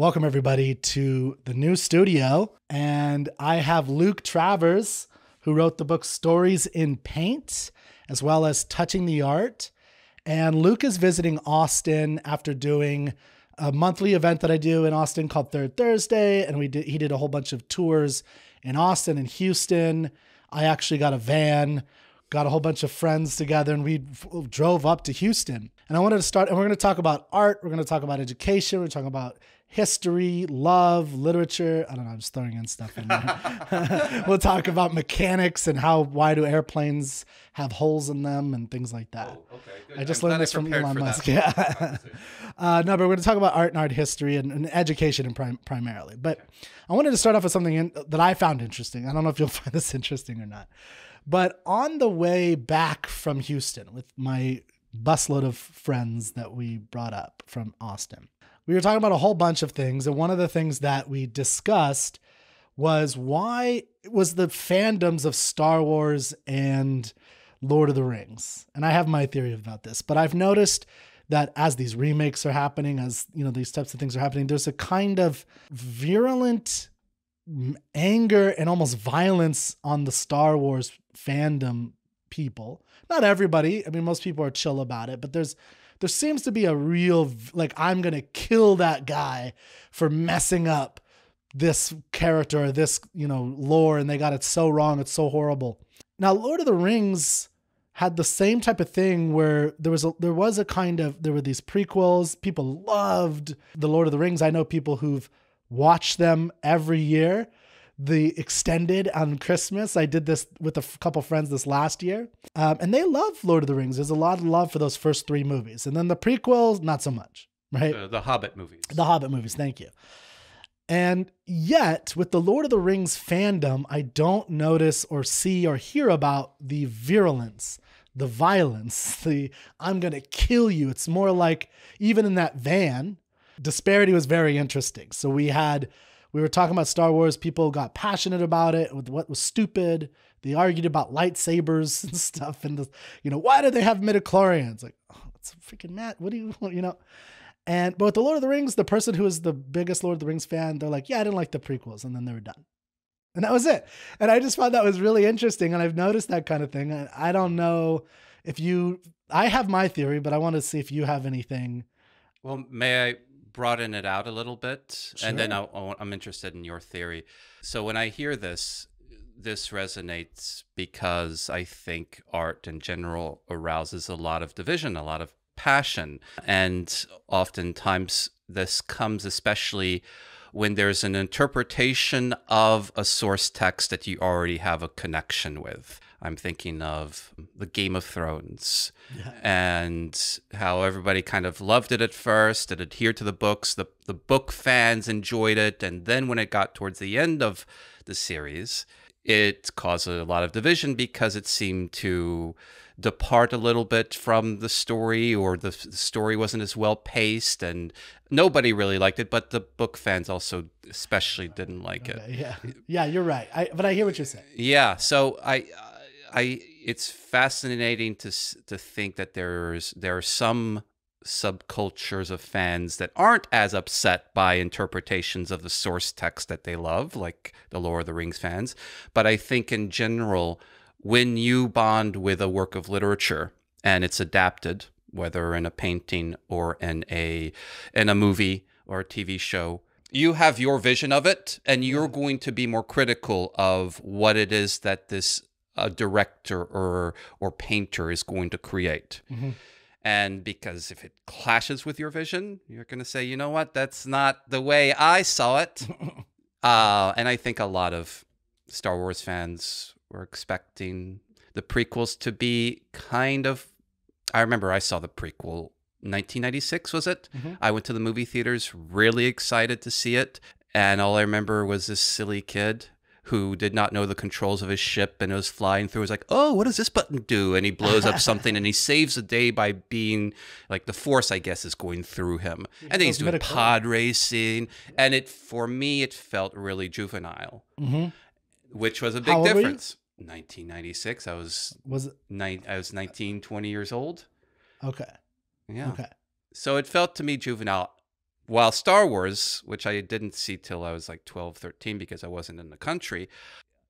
Welcome, everybody, to the new studio. And I have Luc Travers, who wrote the book Stories in Paint, as well as Touching the Art. And Luc is visiting Austin after doing a monthly event that I do in Austin called Third Thursday. And we did, he did a whole bunch of tours in Austin and Houston. I actually got a van, got a whole bunch of friends together, and we drove up to Houston. And I wanted to start, and we're going to talk about art, we're going to talk about education, we're talking about history, love, literature. I don't know, I'm just throwing in stuff in there. we'll talk about mechanics and how why do airplanes have holes in them and things like that. Oh, okay, good. I just I'm learned this from Elon Musk. Yeah. uh, no, but we're going to talk about art and art history and, and education and prim- primarily. But I wanted to start off with something in, that I found interesting. I don't know if you'll find this interesting or not. But on the way back from Houston with my busload of friends that we brought up from Austin, we were talking about a whole bunch of things. And one of the things that we discussed was why was the fandoms of Star Wars and Lord of the Rings. And I have my theory about this, but I've noticed that as these remakes are happening, as you know, these types of things are happening, there's a kind of virulent anger and almost violence on the Star Wars fandom people. Not everybody. I mean, most people are chill about it, but there's there seems to be a real like I'm gonna kill that guy for messing up this character this you know lore, and they got it so wrong. It's so horrible. Now, Lord of the Rings had the same type of thing where there was a there was a kind of there were these prequels. People loved the Lord of the Rings. I know people who've watched them every year. The extended on Christmas. I did this with a f- couple friends this last year, um, and they love Lord of the Rings. There's a lot of love for those first three movies, and then the prequels, not so much, right? Uh, the Hobbit movies. The Hobbit movies, thank you. And yet, with the Lord of the Rings fandom, I don't notice or see or hear about the virulence, the violence, the I'm going to kill you. It's more like, even in that van, disparity was very interesting. So we had, we were talking about Star Wars, people got passionate about it, with what was stupid. They argued about lightsabers and stuff. And, the, you know, why do they have midichlorians? Like, oh, it's freaking Matt. What do you, want, you know? And but with the Lord of the Rings, the person who is the biggest Lord of the Rings fan, they're like, yeah, I didn't like the prequels, and then they were done. And that was it. And I just found that was really interesting. And I've noticed that kind of thing. I, I don't know if you I have my theory, but I want to see if you have anything. Well, may I broaden it out a little bit, and then Sure. I'll, I'm interested in your theory. So when I hear this, this resonates because I think art in general arouses a lot of division, a lot of passion, and oftentimes this comes especially when there's an interpretation of a source text that you already have a connection with. I'm thinking of the Game of Thrones and how everybody kind of loved it at first. It adhered to the books. The, the book fans enjoyed it. And then when it got towards the end of the series, it caused a lot of division because it seemed to depart a little bit from the story or the, the story wasn't as well paced and nobody really liked it but the book fans also especially didn't like it yeah, yeah, you're right. I, but I hear what you're saying. yeah, so I, I, it's fascinating to to think that there's there are some subcultures of fans that aren't as upset by interpretations of the source text that they love, like the Lord of the Rings fans. But I think in general, when you bond with a work of literature and it's adapted, whether in a painting or in a in a movie or a TV show, you have your vision of it and you're going to be more critical of what it is that this uh, director or or painter is going to create. Mhm. And because if it clashes with your vision, you're going to say, you know what, that's not the way I saw it. uh, and I think a lot of Star Wars fans were expecting the prequels to be kind of. I remember I saw the prequel 1996, was it? Mhm. I went to the movie theaters really excited to see it. And all I remember was this silly kid who did not know the controls of his ship and was flying through. It was like, oh, what does this button do? And he blows up something and he saves the day by being like the force, I guess, is going through him. And then he's doing midichlorians. pod racing. And it, for me, it felt really juvenile, hmm which was a big difference. 1996. I was Was it nine, I was 19, 20 years old. okay? Yeah. Okay. So it felt to me juvenile. While Star Wars, which I didn't see till I was like 12, 13 because I wasn't in the country,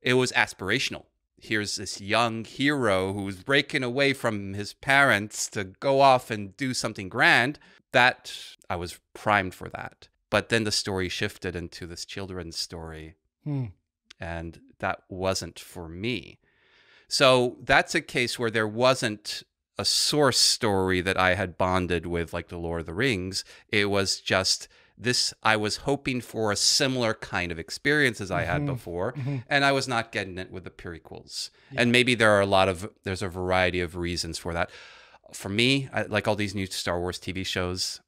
it was aspirational. Here's this young hero who's breaking away from his parents to go off and do something grand. That I was primed for that. But then the story shifted into this children's story. Hmm. And that wasn't for me. So that's a case where there wasn't a source story that I had bonded with, like the Lord of the Rings. It was just this, I was hoping for a similar kind of experience as I had Mhm. before, Mhm. and I was not getting it with the prequels. And maybe there are a lot of, there's a variety of reasons for that. For me, I, like all these new Star Wars TV shows,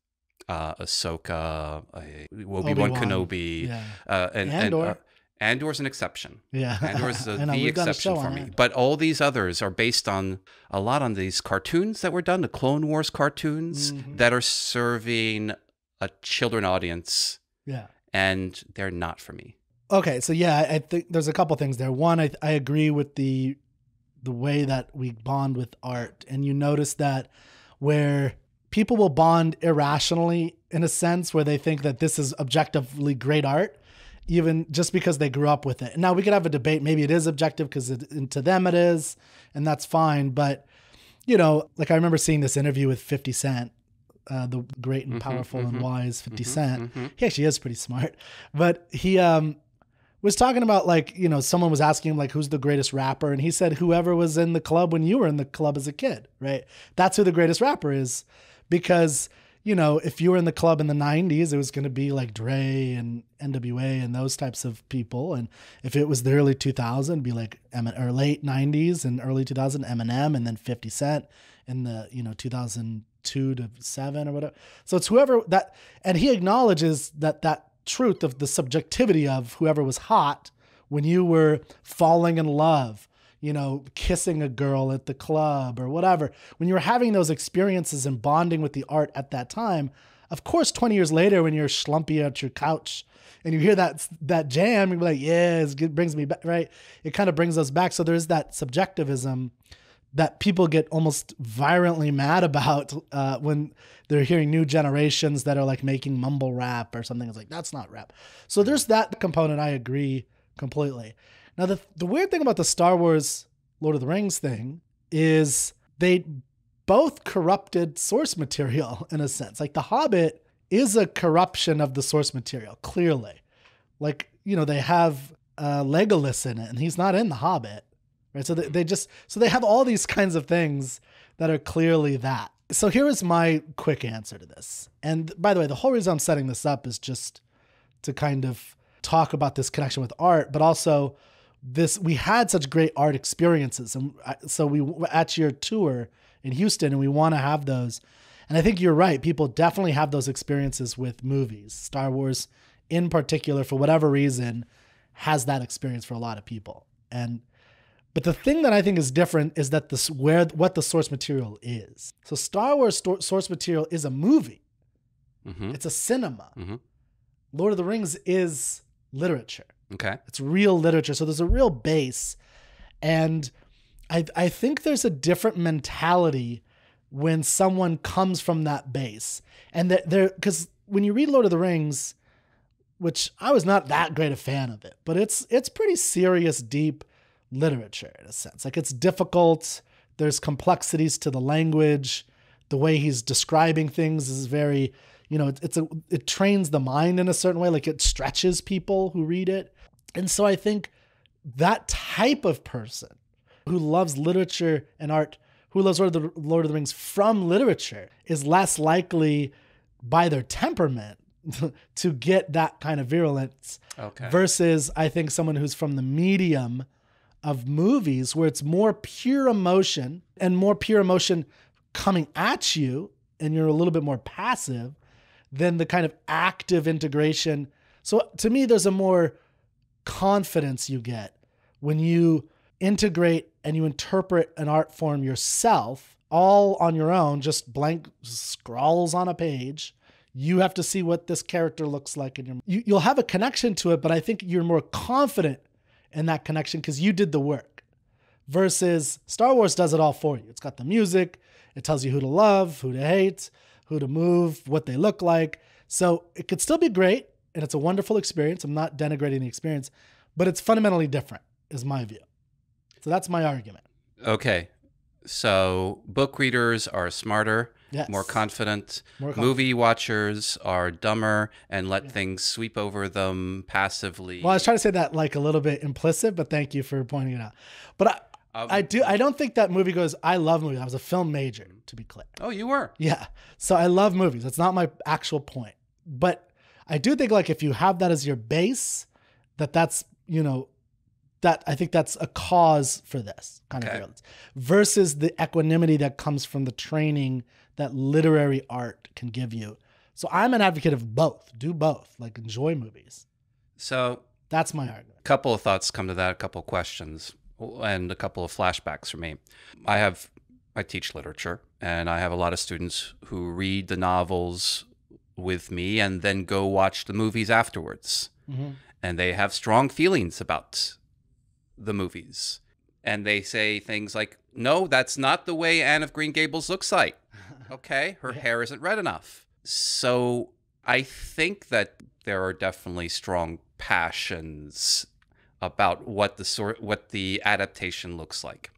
uh, Ahsoka, uh, Obi Wan Kenobi, Yeah. uh, and, and Andor. uh, Andor's an exception. Yeah. Andor's I the, the a exception for me. Andor. But all these others are based on a lot on these cartoons that were done, the Clone Wars cartoons Mhm. that are serving a children audience, Yeah. and they're not for me. Okay, so yeah, I I think there's a couple things there. One, I I agree with the the way that we bond with art, and you notice that where people will bond irrationally in a sense, where they think that this is objectively great art, even just because they grew up with it. Now we could have a debate. Maybe it is objective because to them it is, and that's fine. But you know, like I remember seeing this interview with Fifty Cent, uh, the great and Mhm, powerful and mhm, wise 50 mhm, Cent mhm. he actually is pretty smart but he um was talking about like you know someone was asking him like who's the greatest rapper and he said whoever was in the club when you were in the club as a kid right that's who the greatest rapper is because you know if you were in the club in the 90s it was going to be like Dre and NWA and those types of people. And if it was the early 2000s, be like Emin- or late 90s and early 2000 Eminem and then 50 Cent in the you know 2002 to 7 or whatever. So it's whoever that and he acknowledges that that truth of the subjectivity of whoever was hot when you were falling in love you know kissing a girl at the club or whatever when you were having those experiences and bonding with the art at that time of course 20 years later when you're schlumpy at your couch and you hear that that jam you're like yeah it brings me back right it kind of brings us back so there's that subjectivism that people get almost violently mad about uh, when they're hearing new generations that are like making mumble rap or something. It's like that's not rap. So there's that component. I agree completely. Now the the weird thing about the Star Wars Lord of the Rings thing is they both corrupted source material in a sense. Like The Hobbit is a corruption of the source material, clearly. Like you know they have uh, Legolas in it, and he's not in The Hobbit right so they, they just so they have all these kinds of things that are clearly that so here is my quick answer to this and by the way the whole reason i'm setting this up is just to kind of talk about this connection with art but also this we had such great art experiences and so we were at your tour in houston and we want to have those and i think you're right people definitely have those experiences with movies star wars in particular for whatever reason has that experience for a lot of people and but the thing that I think is different is that this where what the source material is. So Star Wars sto- source material is a movie. hmm It's a cinema. Mhm. Lord of the Rings is literature. Okay. It's real literature. So there's a real base. And I I think there's a different mentality when someone comes from that base. And that there because when you read Lord of the Rings, which I was not that great a fan of it, but it's it's pretty serious, deep literature in a sense. Like it's difficult. There's complexities to the language. The way he's describing things is very, you know, it's a it trains the mind in a certain way. Like it stretches people who read it. And so I think that type of person who loves literature and art, who loves Lord of the, Lord of the Rings from literature, is less likely by their temperament to get that kind of virulence Okay. versus I think someone who's from the medium of movies where it's more pure emotion and more pure emotion coming at you and you're a little bit more passive than the kind of active integration. So to me there's a more confidence you get when you integrate and you interpret an art form yourself all on your own just blank scrawls on a page. You have to see what this character looks like in your you, you'll have a connection to it but i think you're more confident in that connection because you did the work versus star wars does it all for you. It's got the music it tells you who to love who to hate who to move what they look like. So it could still be great and it's a wonderful experience. I'm not denigrating the experience, but it's fundamentally different, is my view. So that's my argument. Okay. So book readers are smarter, Yes. more confident. More confident. Movie watchers are dumber and let things sweep over them passively. Well, I was trying to say that like a little bit implicit, but thank you for pointing it out. But I, Um, I do. I don't think that movie goes. I love movies. I was a film major, to be clear. oh, you were. Yeah. So I love movies. That's not my actual point. But I do think like if you have that as your base, that that's, you know, that I think that's a cause for this kind Okay. of violence versus the equanimity that comes from the training that literary art can give you. So I'm an advocate of both. Do both. Like enjoy movies. So That's my argument. a couple of thoughts come to that, a couple of questions, and a couple of flashbacks for me. I have, I teach literature, and I have a lot of students who read the novels with me and then go watch the movies afterwards. Mhm. And they have strong feelings about the movies. And they say things like, no, that's not the way Anne of Green Gables looks like. Okay, her hair isn't red enough. So I think that there are definitely strong passions about what the sort what the adaptation looks like.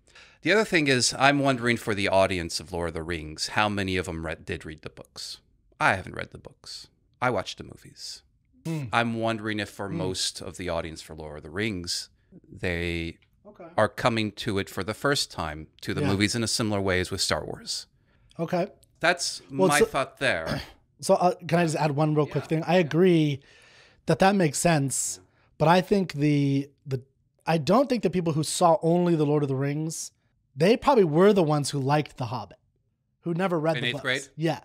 The other thing is I'm wondering for the audience of Lord of the Rings, how many of them read, did read the books? I haven't read the books. I watched the movies. Hmm. I'm wondering if for most of the audience for Lord of the Rings, they Okay. are coming to it for the first time to the Yeah. movies in a similar way as with Star Wars. Okay. That's Well, my so- thought there. So uh, can I just add one real quick thing? I agree that that makes sense, but I think the the I don't think the people who saw only the Lord of the Rings, they probably were the ones who liked The Hobbit, who never read In the eighth books. grade? Yeah,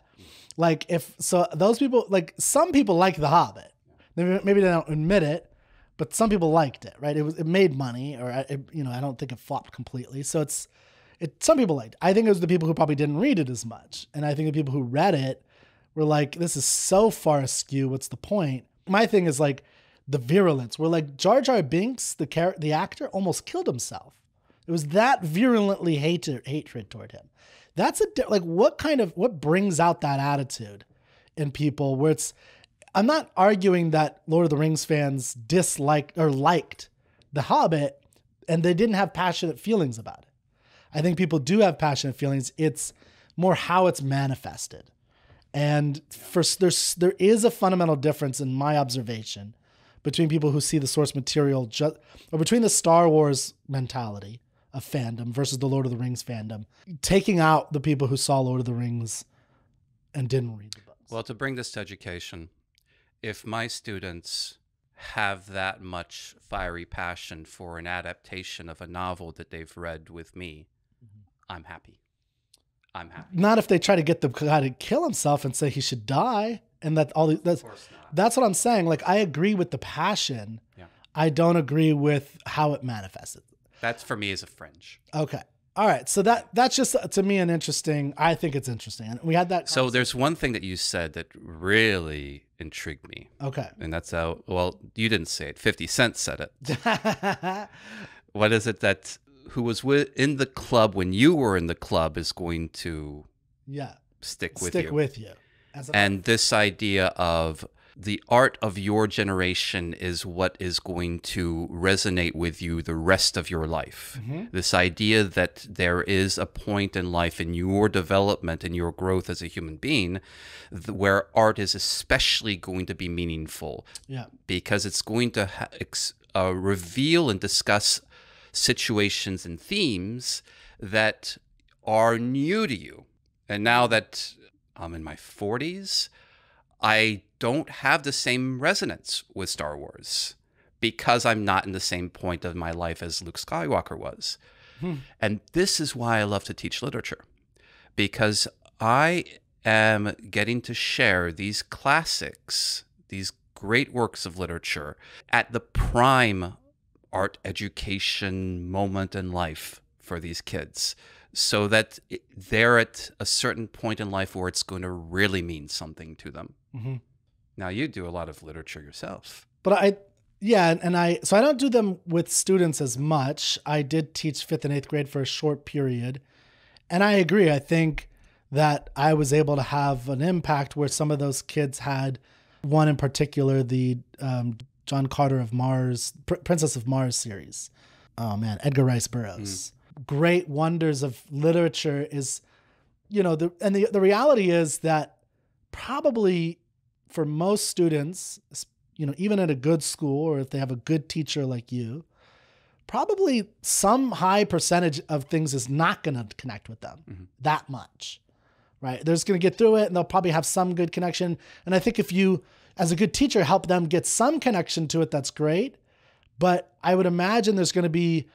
like if so, those people like some people like The Hobbit. Maybe, they don't admit it, but some people liked it. Right? It was it made money, or uh, it, you know I don't think it flopped completely. So it's it. Some people liked. It. I think it was the people who probably didn't read it as much, and I think the people who read it we're like, this is so far askew. What's the point? My thing is like the virulence. We're like Jar Jar Binks, the char- the actor, almost killed himself. It was that virulently hatred hatred toward him. That's a like what kind of what brings out that attitude in people where it's. I'm not arguing that Lord of the Rings fans disliked or liked The Hobbit, and they didn't have passionate feelings about it. I think people do have passionate feelings. It's more how it's manifested. And for there's there is a fundamental difference in my observation between people who see the source material just or between the Star Wars mentality of fandom versus the Lord of the Rings fandom, taking out the people who saw Lord of the Rings and didn't read the books. Well, to bring this to education, if my students have that much fiery passion for an adaptation of a novel that they've read with me, mm-hmm. I'm happy. I'm happy. Not if they try to get the guy to kill himself and say he should die, and that all the, that's Of course not. that's what I'm saying. Like I agree with the passion. Yeah. I don't agree with how it manifested. That's for me as a fringe. Okay. All right. So that that's just to me an interesting. I think it's interesting, and we had that. So there's one thing that you said that really intrigued me, okay. and that's how, well, you didn't say it. 50 Cent said it. What is it that who was with, in the club when you were in the club is going to yeah. stick with Stick you? with you. As a- and this idea of the art of your generation is what is going to resonate with you the rest of your life. This idea that there is a point in life in your development and your growth as a human being th- where art is especially going to be meaningful yeah. because it's going to ha- ex- uh, reveal and discuss situations and themes that are new to you. And now that I'm in my 40s, I don't have the same resonance with Star Wars because I'm not in the same point of my life as Luke Skywalker was. Hmm. And this is why I love to teach literature because I am getting to share these classics, these great works of literature at the prime art education moment in life for these kids so that they're at a certain point in life where it's going to really mean something to them. hmm Now, you do a lot of literature yourself. But I, yeah, and- I, so I don't do them with students as much. I did teach fifth and eighth grade for a short period. And I agree. I think that I was able to have an impact where some of those kids had One in particular, the um, John Carter of Mars, Pr- Princess of Mars series. Oh man, Edgar Rice Burroughs. Great wonders of literature is, you know, the and the the reality is that probably for most students, you know, even at a good school or if they have a good teacher like you, probably some high percentage of things is not going to connect with them mm-hmm. that much. Right? They're just going to get through it and they'll probably have some good connection. And I think if you as a good teacher help them get some connection to it, that's great. But I would imagine there's going to be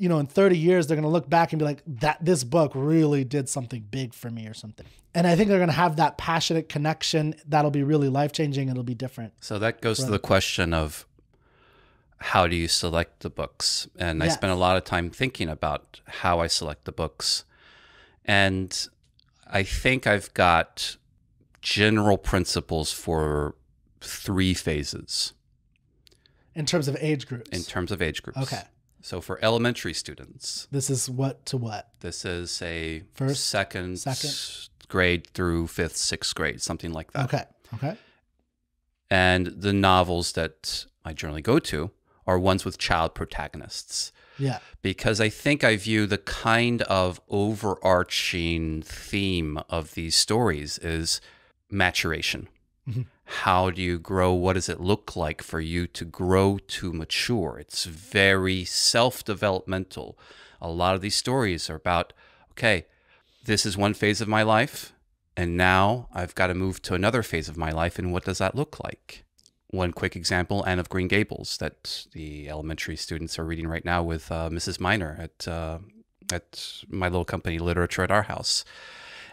you know, in 30 years, they're going to look back and be like, that this book really did something big for me or something. And I think they're going to have that passionate connection that'll be really life changing. It'll be different. So that goes to the question of how do you select the books? And I spent a lot of time thinking about how I select the books. And I think I've got general principles for three phases In terms of age groups. in terms of age groups. Okay. So for elementary students, this is what to what? this is a First, second, second? grade through fifth, sixth grade, something like that. Okay. Okay. And the novels that I generally go to are ones with child protagonists Yeah. because I think I view the kind of overarching theme of these stories is maturation. Mhm. How do you grow? What does it look like for you to grow to mature? It's very self developmental. A lot of these stories are about, okay, this is one phase of my life, and now I've got to move to another phase of my life, and what does that look like? One quick example, Anne of Green Gables, that the elementary students are reading right now with uh, Mrs. Miner at uh, at my little company, Literature at Our House,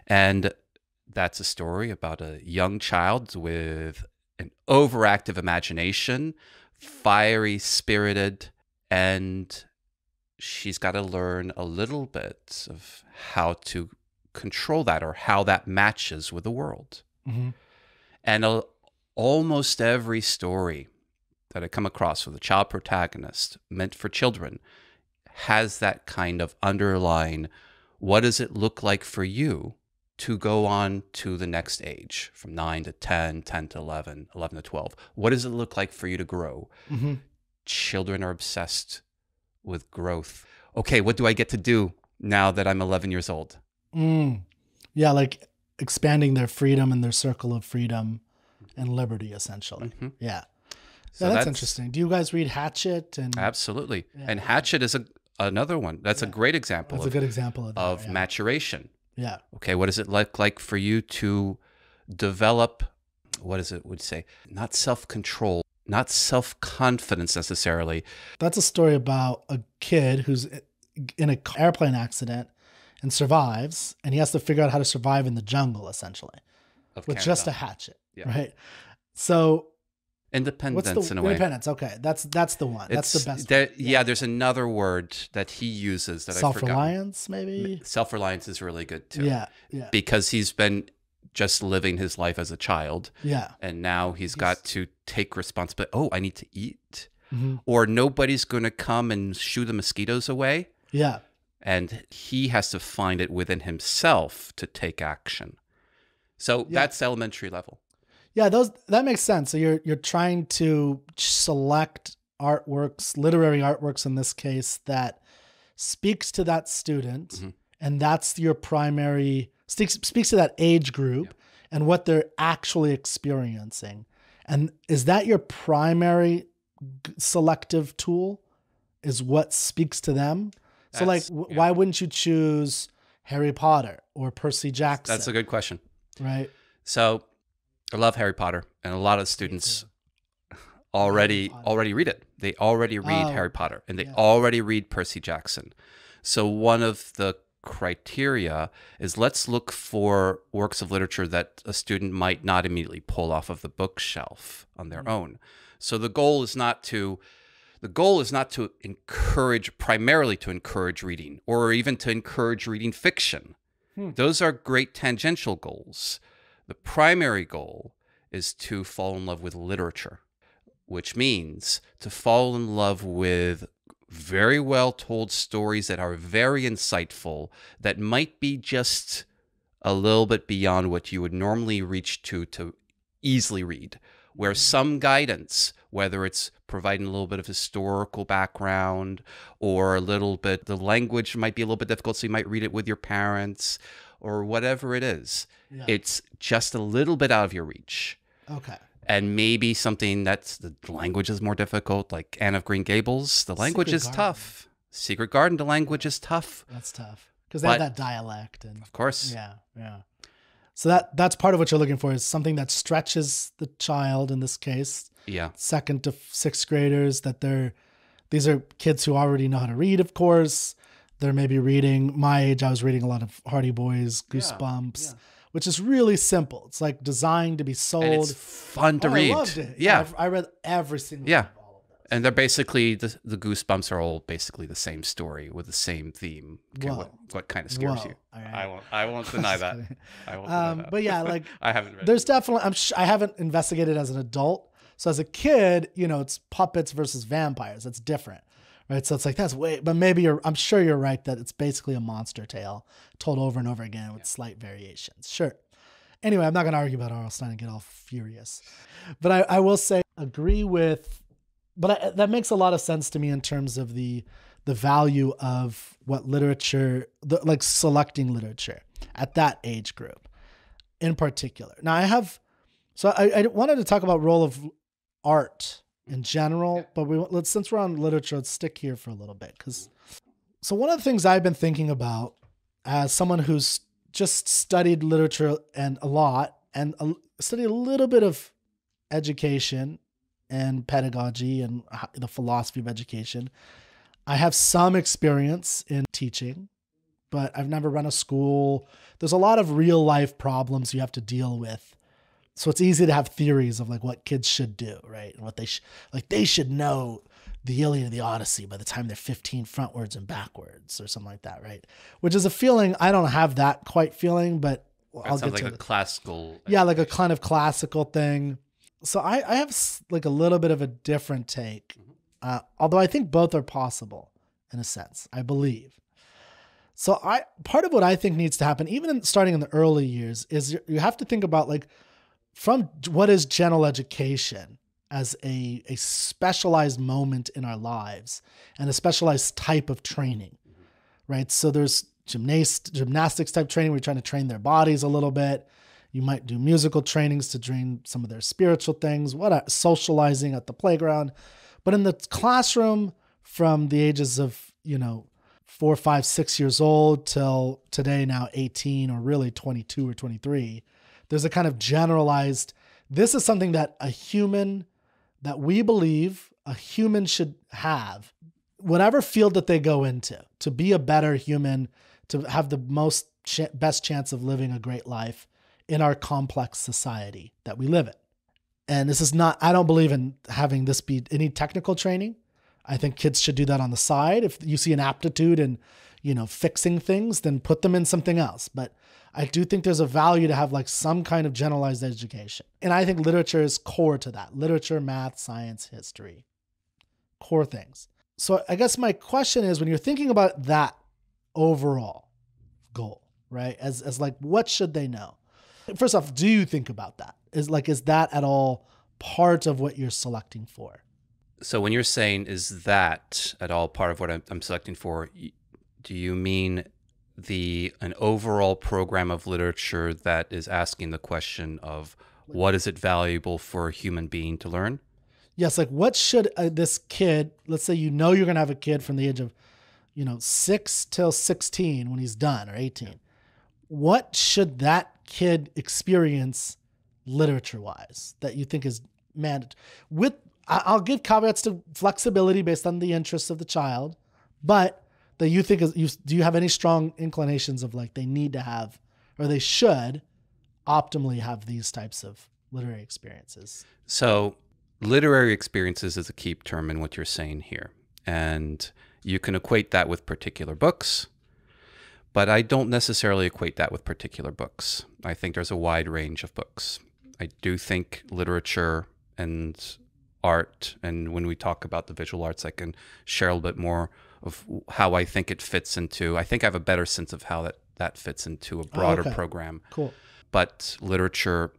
and that's a story about a young child with an overactive imagination, fiery spirited, and she's got to learn a little bit of how to control that or how that matches with the world. hmm And uh, almost every story that I come across with a child protagonist meant for children has that kind of underlying what does it look like for you to go on to the next age from 9 to 10, 10 to 11, 11 to 12? What does it look like for you to grow? hmm Children are obsessed with growth. Okay, what do I get to do now that I'm 11 years old? Mm. Yeah. Like expanding their freedom and their circle of freedom and liberty, essentially. Mhm. Yeah. So yeah, that's, interesting. Do you guys read Hatchet? And Absolutely. Yeah. And Hatchet is a, another one. That's a great example that's a good example of that. of yeah. maturation. Yeah. Okay, what does it look like for you to develop, what is it would say, not self control, not self confidence necessarily. That's a story about a kid who's in an airplane accident and survives, and he has to figure out how to survive in the jungle, essentially, Of with just a hatchet. Yeah. Right. So independence what's the in a way. independence? Okay, that's that's the one. That's the best. there- yeah. there's another word that he uses that I Self reliance, maybe. Self reliance is really good too. Yeah. Yeah. Because he's been just living his life as a child Yeah. and now he's got to take responsibility. Oh, I need to eat. Mhm. Or nobody's going to come and shoo the mosquitoes away. Yeah. And he has to find it within himself to take action. So Yeah. that's elementary level. Yeah, those that makes sense. So you're you're trying to select artworks, literary artworks in this case, that speaks to that student, Mhm. and that's your primary speaks speaks to that age group and what they're actually experiencing. And is that your primary selective tool? Is what speaks to them? so, like, w- yeah. why wouldn't you choose Harry Potter or Percy Jackson? That's a good question. right. So I love Harry Potter, and a lot of students already already read it. They already read Oh, Harry Potter, and they yeah. already read Percy Jackson. So one of the criteria is let's look for works of literature that a student might not immediately pull off of the bookshelf on their Mm. own. So the goal is not to the goal is not to encourage primarily to encourage reading or even to encourage reading fiction. Hmm. Those are great tangential goals. The primary goal is to fall in love with literature, which means to fall in love with very well told stories that are very insightful, that might be just a little bit beyond what you would normally reach to to easily read. where mm-hmm. some guidance, whether it's providing a little bit of historical background or a little bit, the language might be a little bit difficult, so you might read it with your parents or whatever it is. Yeah. It's just a little bit out of your reach. Okay. And maybe something that's the language is more difficult, like Anne of Green Gables. The language Secret is Garden. tough. Secret Garden, the language is tough. That's tough because they have that dialect and Of course. yeah, yeah. So that that's part of what you're looking for is something that stretches the child in this case, Yeah. second to sixth graders. That they're these are kids who already know how to read, of course. They're maybe reading my age. I was reading a lot of Hardy Boys, Goosebumps, yeah. which is really simple. It's like designed to be sold. And it's fun to Oh, read. I loved it. Yeah. I've- I read every single Yeah. one of all of them. And they're basically the the goosebumps are all basically the same story with the same theme. Okay, what, what kind of scares Whoa. you? All right. I won't I won't deny that. I won't deny Um, that. but yeah, like I haven't read there's definitely I'm sh- I haven't investigated as an adult. So as a kid, you know, it's puppets versus vampires. That's different. Right? So it's like that's way but maybe you're I'm sure you're right that it's basically a monster tale told over and over again with slight variations. Sure. Anyway, I'm not going to argue about R.L. Stine and get all furious. But I, I will say agree with but I, that makes a lot of sense to me in terms of the the value of what literature the, like selecting literature at that age group in particular. Now I have so I, I wanted to talk about role of art in general, but we let's since we're on literature, let's stick here for a little bit because so one of the things I've been thinking about as someone who's just studied literature and a lot and a, studied a little bit of education and pedagogy and the philosophy of education. I have some experience in teaching, but I've never run a school. There's a lot of real life problems you have to deal with. So it's easy to have theories of like what kids should do, right? And what they sh- like they should know the Iliad and the Odyssey by the time they're 15 frontwards and backwards or something like that, right? Which is a feeling I don't have that quite feeling, but That I'll get like to a classical yeah, like a kind of classical thing. So I, I have like a little bit of a different take, uh, although I think both are possible in a sense. I believe. So I part of what I think needs to happen, even in, starting in the early years, is you have to think about like from what is general education as a a specialized moment in our lives and a specialized type of training, mm-hmm. right? So there's gymnast gymnastics type training. We're trying to train their bodies a little bit. You might do musical trainings to train some of their spiritual things, what socializing at the playground. But in the classroom, from the ages of, you know, four, five, six years old till today, now 18 or really 22 or 23, there's a kind of generalized, this is something that a human, that we believe a human should have, whatever field that they go into, to be a better human, to have the most ch- best chance of living a great life in our complex society that we live in. And this is not, I don't believe in having this be any technical training. I think kids should do that on the side. If you see an aptitude in, you know, fixing things, then put them in something else. But I do think there's a value to have like some kind of generalized education. And I think literature is core to that literature, math, science, history, core things. So I guess my question is when you're thinking about that overall goal, right? As, as like, what should they know? First off, do you think about that? Is like, is that at all part of what you're selecting for? So when you're saying is that at all part of what I'm, I'm selecting for, do you mean the an overall program of literature that is asking the question of what is it valuable for a human being to learn? Yes, like what should uh, this kid, let's say you know you're going to have a kid from the age of, you know, 6 till 16 when he's done or 18. What should that kid experience literature wise that you think is mandatory? With I'll give caveats to flexibility based on the interests of the child, but that you think is you do you have any strong inclinations of like they need to have or they should optimally have these types of literary experiences? So, literary experiences is a key term in what you're saying here. And you can equate that with particular books, but I don't necessarily equate that with particular books. I think there's a wide range of books. I do think literature and art, and when we talk about the visual arts, I can share a little bit more of how I think it fits into. I think I have a better sense of how that, that fits into a oh, broader okay. program Cool. but literature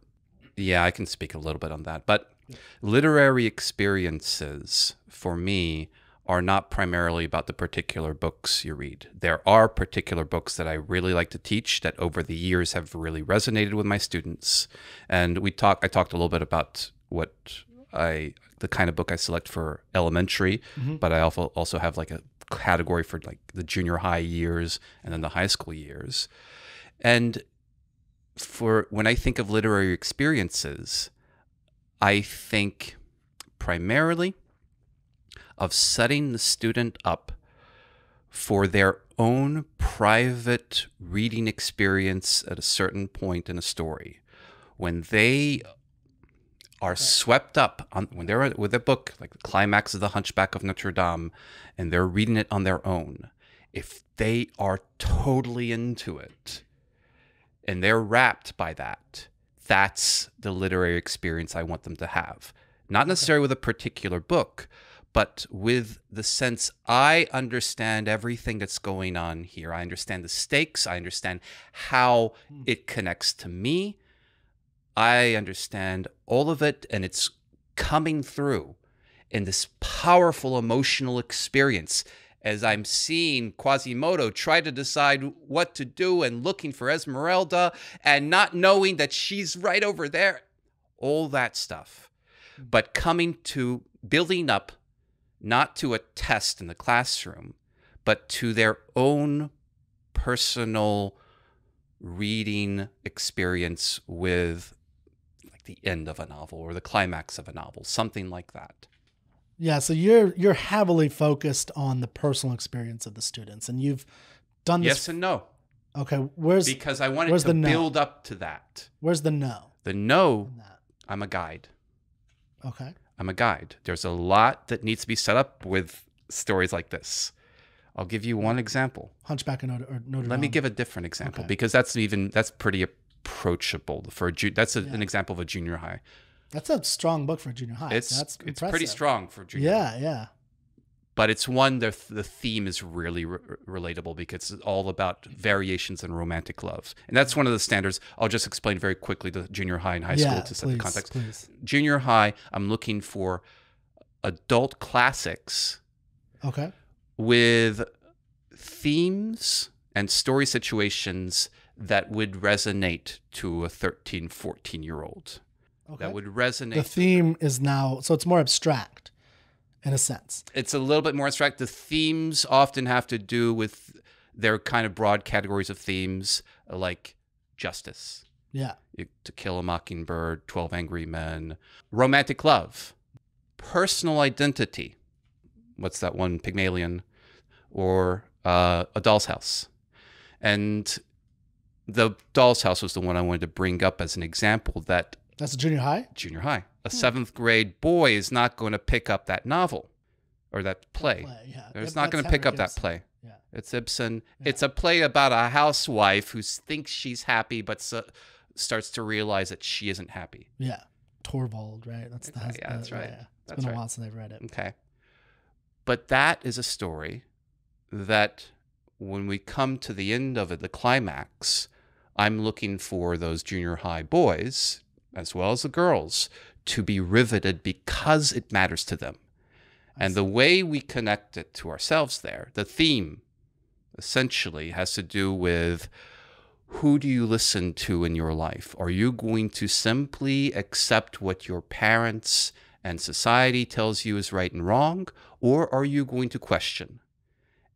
yeah i can speak a little bit on that but Literary experiences for me are not primarily about the particular books you read. There are particular books that I really like to teach that over the years have really resonated with my students. And we talk I talked a little bit about what I the kind of book I select for elementary, mm-hmm. but I also also have like a category for like the junior high years and then the high school years. And for when I think of literary experiences, I think primarily of setting the student up for their own private reading experience at a certain point in a story. When they are swept up on when they're with a book like the climax of the Hunchback of Notre Dame and they're reading it on their own, if they are totally into it and they're wrapped by that, that's the literary experience I want them to have. Not necessarily with a particular book, but with the sense I understand everything that's going on here. I understand the stakes. I understand how hmm. it connects to me. I understand all of it, and it's coming through in this powerful emotional experience as I'm seeing Quasimodo try to decide what to do and looking for Esmeralda and not knowing that she's right over there. All that stuff. But coming to building up not to a test in the classroom, but to their own personal reading experience with the end of a novel or the climax of a novel, something like that. Yeah, so you're you're heavily focused on the personal experience of the students, and you've done this. Yes and no, Okay, where's because I wanted to no? build up to that. where's the no? The no. I'm a guide. Okay, I'm a guide. There's a lot that needs to be set up with stories like this. I'll give you one example. Hunchback of Notre, Notre Let me give a different example Okay. because that's even that's pretty approachable for a ju- that's a, Yeah. an example of a junior high. That's a strong book for junior high. It's That's it's pretty strong for junior. high. Yeah, yeah. but it's one the the theme is really re- relatable because it's all about variations in romantic love, and that's one of the standards. I'll just explain very quickly the junior high and high yeah, school to set please, the context. Please. Junior high, I'm looking for adult classics Okay. with themes and story situations that would resonate to a 13, 14 year old. Okay. That would resonate. the theme is now so it's more abstract in a sense. it's a little bit more abstract. The themes often have to do with their kind of broad categories of themes, like justice, Yeah. To Kill a Mockingbird, 12 Angry Men, romantic love, personal identity. What's that one? Pygmalion, or uh, A Doll's House. And the Doll's House was the one I wanted to bring up as an example that That's a junior high? junior high, a hmm. seventh grade boy is not going to pick up that novel or that play. Play, yeah. It's not going to pick up that play. Yeah. It's Ibsen. Yeah. It's a play about a housewife who thinks she's happy, but so, starts to realize that she isn't happy. Yeah. Torvald, right? That's the, uh, Yeah, that's right. Yeah. It's That's been a right. while since I've read it. Okay. But that is a story that when we come to the end of it, the climax, I'm looking for those junior high boys, as well as the girls, to be riveted because it matters to them. And the way we connect it to ourselves there, the theme essentially has to do with who do you listen to in your life? Are you going to simply accept what your parents and society tells you is right and wrong? Or are you going to question?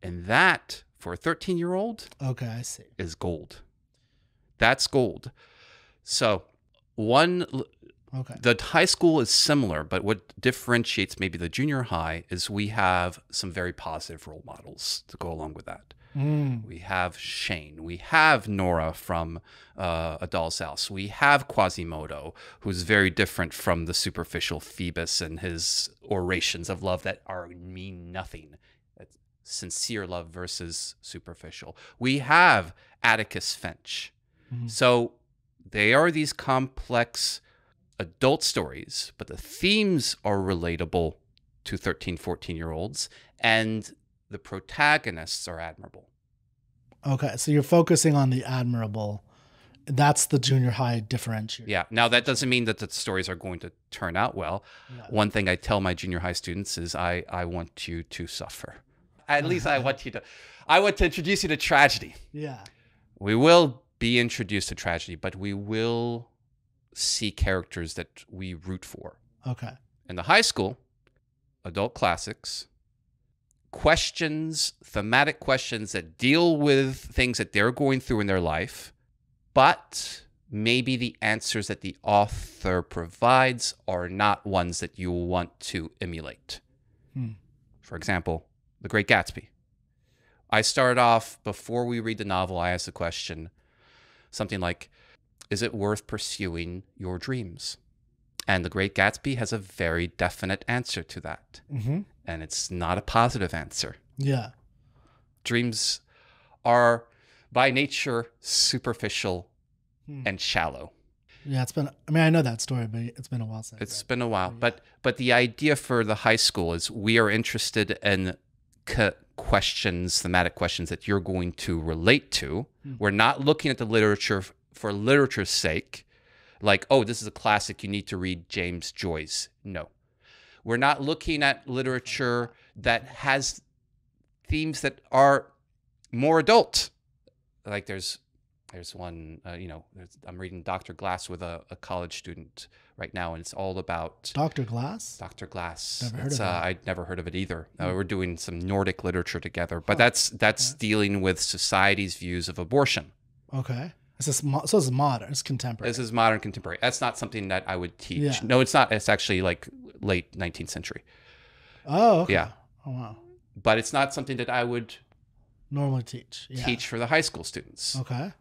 And that, for a 13 year old, Okay, I see. is gold. That's gold. So, one Okay. the high school is similar, but what differentiates maybe the junior high is we have some very positive role models to go along with that. Mm. We have Shane. We have Nora from uh, A Doll's House. We have Quasimodo, who's very different from the superficial Phoebus and his orations of love that are mean nothing. It's sincere love versus superficial. We have Atticus Finch. Mhm. So they are these complex adult stories, but the themes are relatable to 13, 14 year olds, and the protagonists are admirable. Okay, so you're focusing on the admirable That's the junior high differentiator. Yeah. Now that doesn't mean that the stories are going to turn out well. One thing I tell my junior high students is I I want you to suffer. At least I want you to I want to introduce you to tragedy. Yeah. We will be introduced to tragedy, but we will see characters that we root for. Okay. In the high school, adult classics, questions, thematic questions that deal with things that they're going through in their life, but maybe the answers that the author provides are not ones that you want to emulate. Hmm. For example, The Great Gatsby. I start off before we read the novel, I ask the question something like, Is it worth pursuing your dreams? And The Great Gatsby has a very definite answer to that. Mm-hmm. And it's not a positive answer. Yeah. Dreams are by nature superficial Hmm. and shallow. Yeah. It's been. I mean, I know that story, but it's been a while since. It's I been a while, but but the idea for the high school is we are interested in c- questions, thematic questions that you're going to relate to. Hmm. We're not looking at the literature for literature's sake, like oh, this is a classic, you need to read James Joyce. No, we're not looking at literature that has themes that are more adult. Like there's there's one, uh, you know, there's, I'm reading Dr. Glas with a, a college student right now, and it's all about Doctor Glas. Dr. Glas. Never heard It's, of uh, that. Hmm. I'd never heard of it either. Uh, we're doing some Nordic literature together, but that's that's dealing with society's views of abortion. Okay. It's just mo- so it's modern. It's contemporary. This is modern contemporary. That's not something that I would teach. Yeah. No, it's not. It's actually like late 19th century. oh. Okay. Yeah. Oh wow. But it's not something that I would Normally teach. Yeah. teach for the high school students. Okay.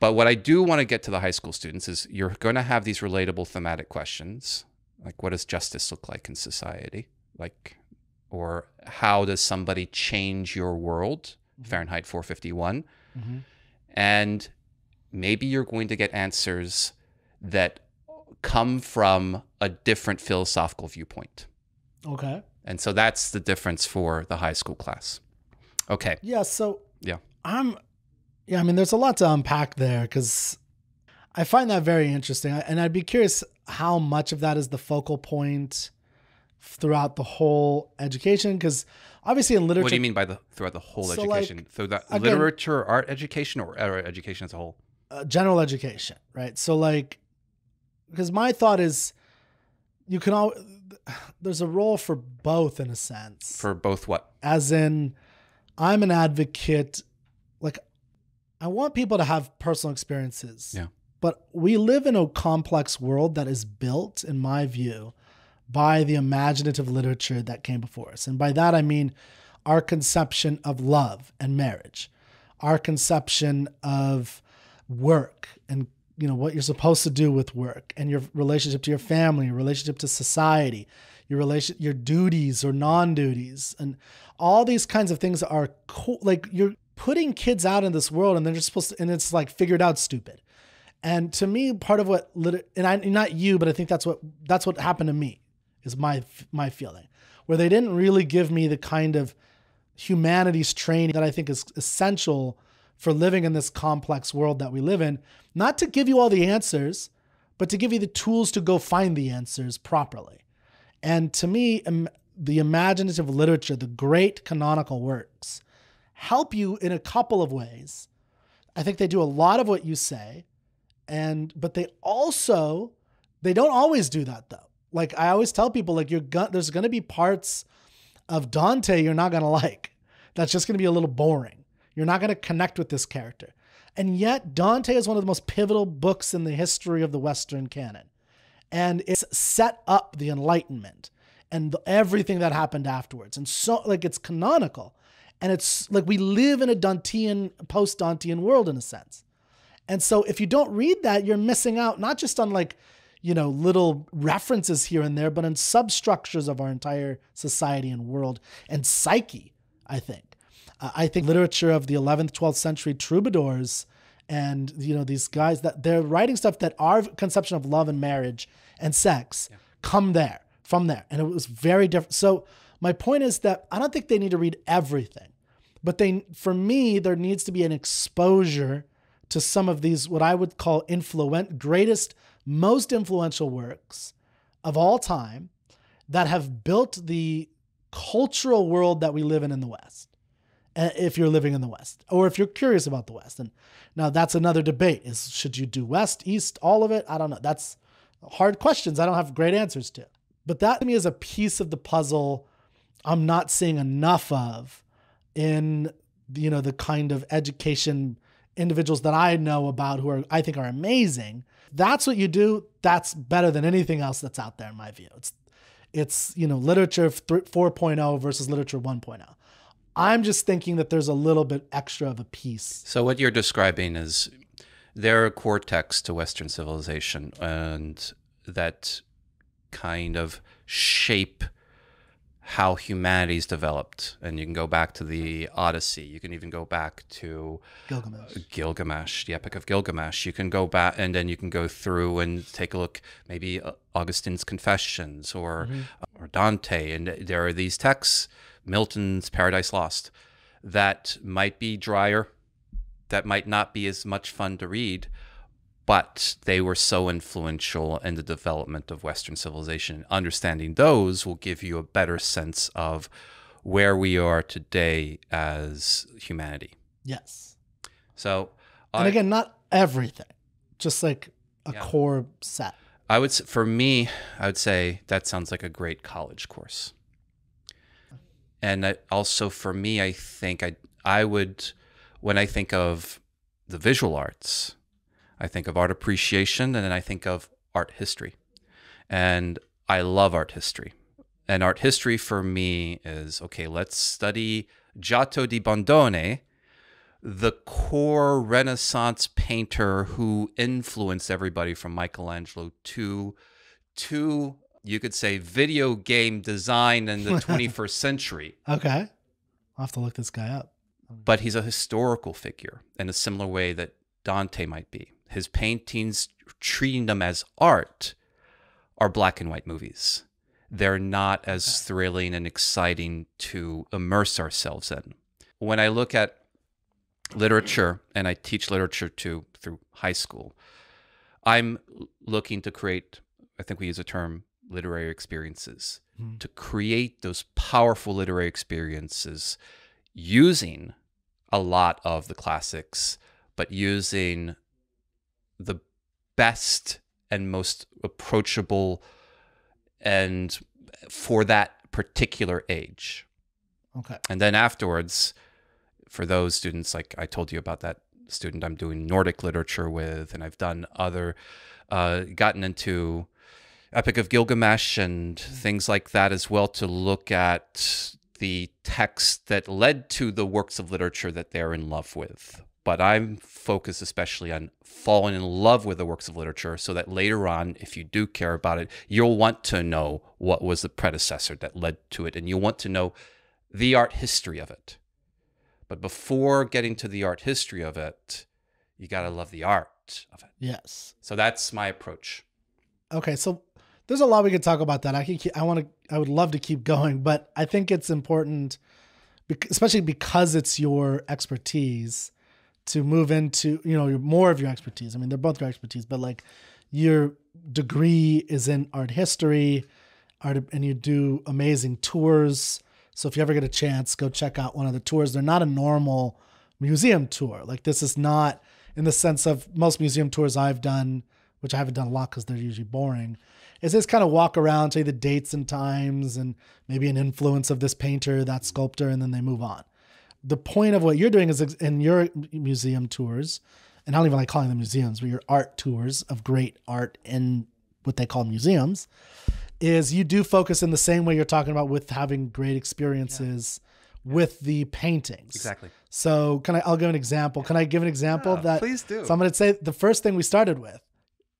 But what I do want to get to the high school students is you're going to have these relatable thematic questions, like what does justice look like in society, like, or how does somebody change your world, Fahrenheit 451, Mm-hmm. and maybe you're going to get answers that come from a different philosophical viewpoint, Okay. and so that's the difference for the high school class. Okay, Yeah. So Yeah. I'm. Yeah. I mean, there's a lot to unpack there because I find that very interesting, and I'd be curious how much of that is the focal point throughout the whole education because obviously in literature what do you mean by the throughout the whole So, like, education? Through the again- literature, art education, or or education as a whole? uh, general education, right? So like, because my thought is, you can all there's a role for both in a sense. For both what? as in, I'm an advocate. Like, I want people to have personal experiences. Yeah. But we live in a complex world that is built, in my view, by the imaginative literature that came before us. And by that, I mean our conception of love and marriage, our conception of work and you know what you're supposed to do with work and your relationship to your family your relationship to society your relation your duties or non-duties and all these kinds of things are cool like you're putting kids out in this world and they're just supposed to and it's like figured out stupid and to me part of what and I not you but I think that's what that's what happened to me is my my feeling where they didn't really give me the kind of humanities training that I think is essential for living in this complex world that we live in. Not to give you all the answers, but to give you the tools to go find the answers properly. And to me, the imaginative literature, the great canonical works, help you in a couple of ways. I think they do a lot of what you say, and but they also they don't always do that though. Like I always tell people, like you're go- there's going to be parts of Dante you're not going to like. That's just going to be a little boring. You're not going to connect with this character. And yet, Dante is one of the most pivotal books in the history of the Western canon. And it's set up the Enlightenment and the, everything that happened afterwards. And so, like, it's canonical. And it's like we live in a Dantean, post Dantean world in a sense. And so, if you don't read that, you're missing out not just on like, you know, little references here and there, but on substructures of our entire society and world and psyche, I think. Uh, I think literature of the 11th, 12th century troubadours and, you know, these guys that they're writing stuff that our conception of love and marriage and sex come there, from there. And it was very different. So, my point is that I don't think they need to read everything, but they, for me, there needs to be an exposure to some of these what I would call influent greatest most influential works of all time that have built the cultural world that we live in in the West. uh, If you're living in the West, or if you're curious about the West, and now that's another debate: is should you do West, East, all of it? I don't know. That's hard questions. I don't have great answers to. But that to me is a piece of the puzzle I'm not seeing enough of in you know the kind of education individuals that I know about who are I think are amazing. That's what you do. That's better than anything else that's out there in my view. It's it's you know literature 4.0 versus literature 1.0. I'm just thinking that there's a little bit extra of a piece. So what you're describing is there are core texts to Western civilization, and that kind of shape how humanity's developed. And you can go back to the Odyssey. You can even go back to Gilgamesh. Gilgamesh, the Epic of Gilgamesh. You can go back and then you can go through and take a look, maybe uh, Augustine's Confessions or or Dante, and there are these texts, Milton's Paradise Lost, that might be drier, that might not be as much fun to read, but they were so influential in the development of Western civilization. Understanding those will give you a better sense of where we are today as humanity. Yes. So, And I, again, not everything. Just like a Yeah. core set. I would, for me, I would say that sounds like a great college course. And I, also for me, I think I, I would, when I think of the visual arts, I think of art appreciation and then I think of art history. And I love art history. And art history for me is okay, let's study Giotto di Bondone, the core Renaissance painter who influenced everybody from Michelangelo to to you could say video game design in the 21st century. Okay. I'll have to look this guy up. But he's a historical figure in a similar way that Dante might be. His paintings, treating them as art, are black and white movies. They're not as thrilling and exciting to immerse ourselves in. When I look at literature, and I teach literature too through high school, I'm looking to create, I think we use a term, literary experiences, Hmm. to create those powerful literary experiences using a lot of the classics, but using the best and most approachable and for that particular age. Okay. And then afterwards, for those students, like I told you about that student I'm doing Nordic literature with, and I've done other, uh, gotten into Epic of Gilgamesh and things like that as well to look at the texts that led to the works of literature that they're in love with. But I'm focused especially on falling in love with the works of literature so that later on, if you do care about it, you'll want to know what was the predecessor that led to it, and you'll want to know the art history of it. But before getting to the art history of it, you got to love the art of it. Yes. So that's my approach. Okay. So there's a lot we could talk about that. I can. Keep, I want to. I would love to keep going, but I think it's important, especially because it's your expertise, to move into you know your more of your expertise. I mean, they're both your expertise, but like your degree is in art history, art, and you do amazing tours. So if you ever get a chance, go check out one of the tours. They're not a normal museum tour. Like this is not in the sense of most museum tours I've done, which I haven't done a lot because they're usually boring. Is this kind of walk around, say the dates and times, and maybe an influence of this painter, that sculptor, and then they move on. The point of what you're doing is in your museum tours, and I don't even like calling them museums, but your art tours of great art in what they call museums, is you do focus in the same way you're talking about with having great experiences with the paintings. Exactly. So can I? I'll give an example. Can I give an example Yeah, that? please do. So I'm going to say the first thing we started with.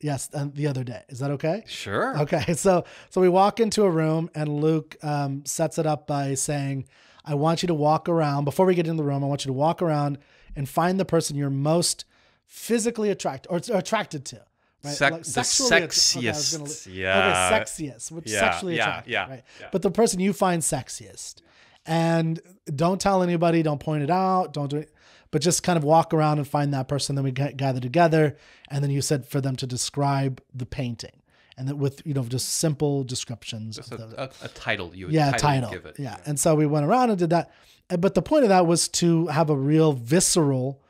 Yes, uh, the other day. Is that okay? Sure. Okay, so so we walk into a room and Luc um, sets it up by saying, "I want you to walk around before we get in the room. I want you to walk around and find the person you're most physically attracted or, attracted to." Right? Sec- Like the sexually att- okay, gonna Yeah. Okay, sexiest, which Yeah, sexually yeah, attractive, yeah, right? yeah. But the person you find sexiest, and don't tell anybody, don't point it out, don't do it. but just kind of walk around and find that person. Then we gather together, and then you said for them to describe the painting, and then with you know just simple descriptions. Just of a, the, a, a title you would yeah, title, title. give it. Yeah. And so we went around and did that. But the point of that was to have a real visceral,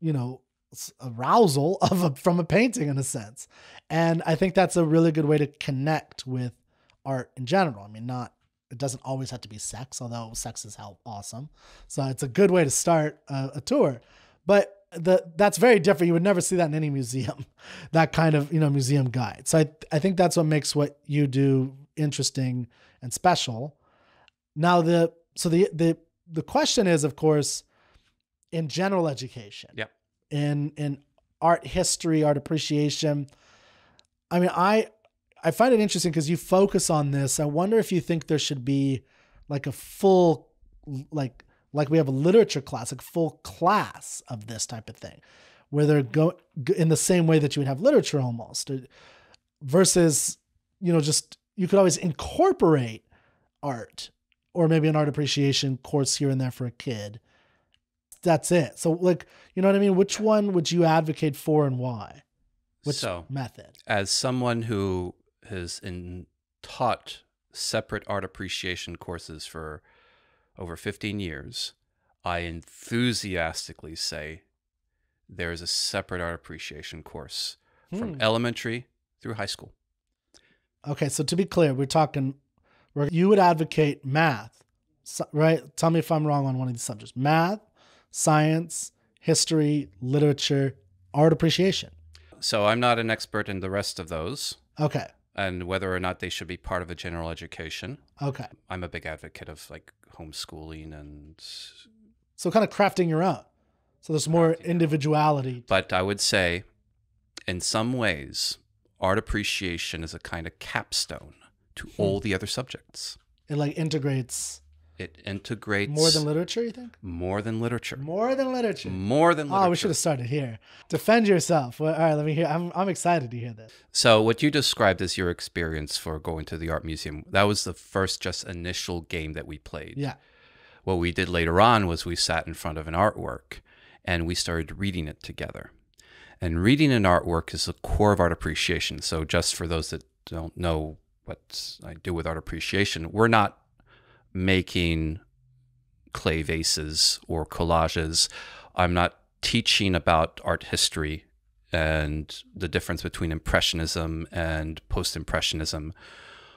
you know, arousal of a, from a painting in a sense. And I think that's a really good way to connect with art in general. I mean, not it doesn't always have to be sex, although sex is how awesome. So it's a good way to start a, a tour. But the that's very different. You would never see that in any museum, that kind of you know museum guide. So I I think that's what makes what you do interesting and special. Now the so the the the question is, of course, in general education. Yep. In in art history, art appreciation. I mean, I I find it interesting because you focus on this. I wonder if you think there should be like a full like like we have a literature class, like full class of this type of thing, where they're go in the same way that you would have literature almost, uh, versus you know just you could always incorporate art or maybe an art appreciation course here and there for a kid. That's it. So like you know what I mean. Which one would you advocate for and why? Which So, method? as someone who has in, taught separate art appreciation courses for over 15 years, I enthusiastically say there is a separate art appreciation course from Hmm. elementary through high school. Okay, so to be clear, we're talking. We're, you would advocate math, right? Tell me if I'm wrong on one of these subjects: math, science, history, literature, art appreciation. So I'm not an expert in the rest of those Okay, and whether or not they should be part of a general education. okay. I'm a big advocate of like homeschooling and So kind of crafting your own. So there's more individuality. but I would say in some ways art appreciation is a kind of capstone to Hmm. all the other subjects. It like integrates It integrates more than literature. You think more than literature. more than literature? More than ah, literature. Oh, we should have started here. Defend yourself. Well, all right, let me hear. I'm I'm excited to hear this. So, what you described as your experience for going to the art museum, that was the first just initial game that we played. Yeah. What we did later on was we sat in front of an artwork and we started reading it together. And reading an artwork is the core of art appreciation. So, just for those that don't know what I do with art appreciation, we're not making clay vases or collages. I'm not teaching about art history and the difference between impressionism and post-impressionism.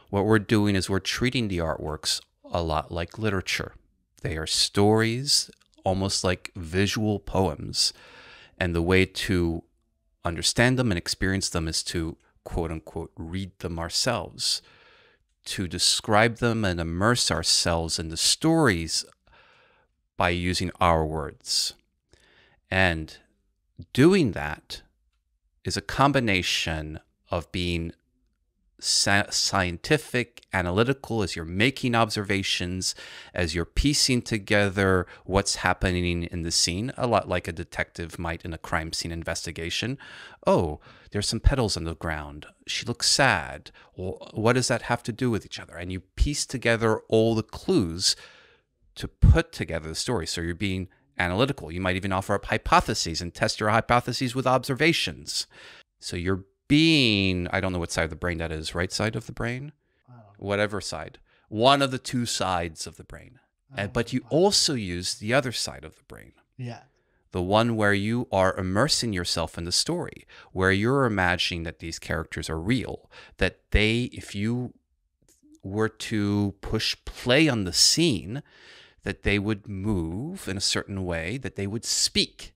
What we're doing is we're treating the artworks a lot like literature. They are stories, almost like visual poems. And the way to understand them and experience them is to quote unquote read them ourselves, to describe them and immerse ourselves in the stories by using our words. And doing that is a combination of being scientific, analytical, as you're making observations, as you're piecing together what's happening in the scene, a lot like a detective might in a crime scene investigation. Oh, there's some petals on the ground. She looks sad. Well, what does that have to do with each other? And you piece together all the clues to put together the story. So you're being analytical. You might even offer up hypotheses and test your hypotheses with observations. So you're being, I don't know what side of the brain that is, right side of the brain? Whatever side. One of the two sides of the brain. And, but you also use the other side of the brain Yeah. The one where you are immersing yourself in the story, where you're imagining that these characters are real, that they, if you were to push play on the scene, that they would move in a certain way, that they would speak,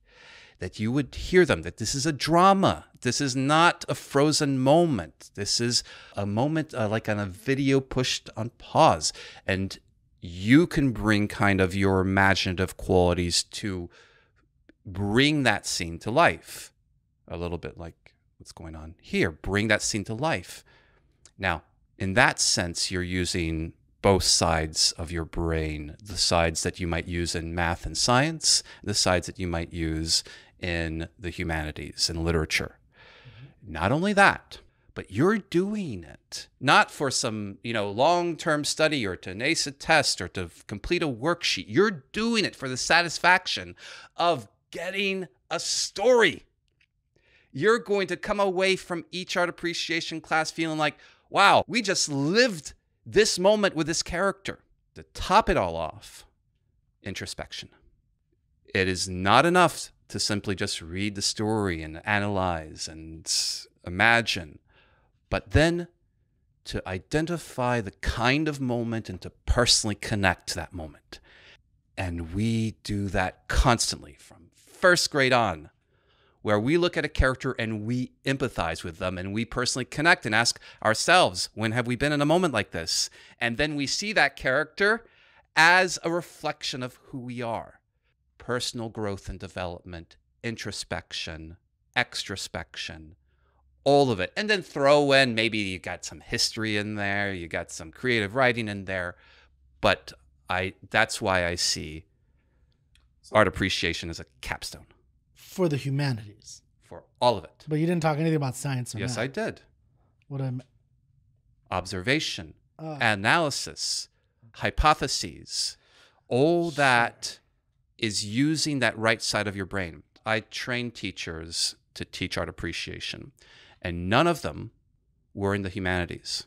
that you would hear them, that this is a drama. This is not a frozen moment. This is a moment uh, like on a video pushed on pause. And you can bring kind of your imaginative qualities to bring that scene to life. A little bit like what's going on here. Bring that scene to life. Now, in that sense, you're using both sides of your brain the sides that you might use in math and science, the sides that you might use in the humanities and literature. Mm-hmm. Not only that, but you're doing it not for some, you know, long-term study or to ace a test or to complete a worksheet. You're doing it for the satisfaction of getting a story. You're going to come away from each art appreciation class feeling like, wow, we just lived this moment with this character. To top it all off, introspection. It is not enough to simply just read the story and analyze and imagine, but then to identify the kind of moment and to personally connect to that moment. And we do that constantly from first grade on, where we look at a character and we empathize with them and we personally connect and ask ourselves, when have we been in a moment like this? And then we see that character as a reflection of who we are personal growth and development, introspection, extrospection, all of it. And then throw in maybe you got some history in there, you got some creative writing in there. But I that's why I see art appreciation is a capstone For the humanities. for all of it. But you didn't talk anything about science Yes, I did. What I'm. Observation, Uh, analysis, hypotheses, all that is using that right side of your brain. I train teachers to teach art appreciation, and none of them were in the humanities.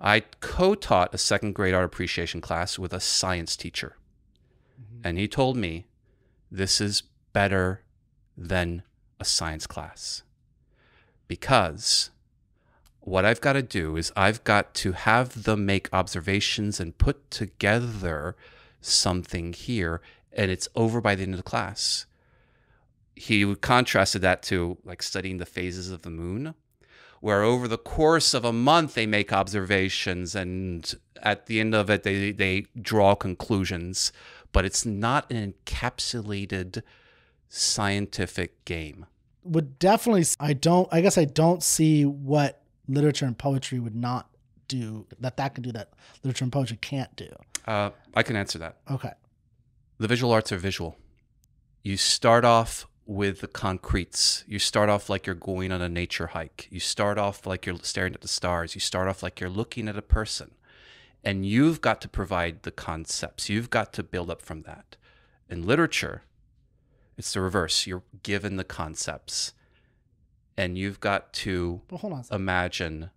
I co taught a second grade art appreciation class with a science teacher, Mm-hmm. and he told me this is better than a science class. Because what I've got to do is I've got to have them make observations and put together something here, and it's over by the end of the class. He contrasted that to like studying the phases of the moon, where over the course of a month they make observations, and at the end of it they they draw conclusions, but it's not an encapsulated scientific game. would definitely. I don't. I guess I don't see what literature and poetry would not do that. That can do that. Literature and poetry can't do. Uh, I can answer that. Okay. the visual arts are visual. You start off with the concretes. You start off like you're going on a nature hike. You start off like you're staring at the stars. You start off like you're looking at a person. And you've got to provide the concepts. You've got to build up from that. In literature, it's the reverse. You're given the concepts and you've got to But hold on. imagine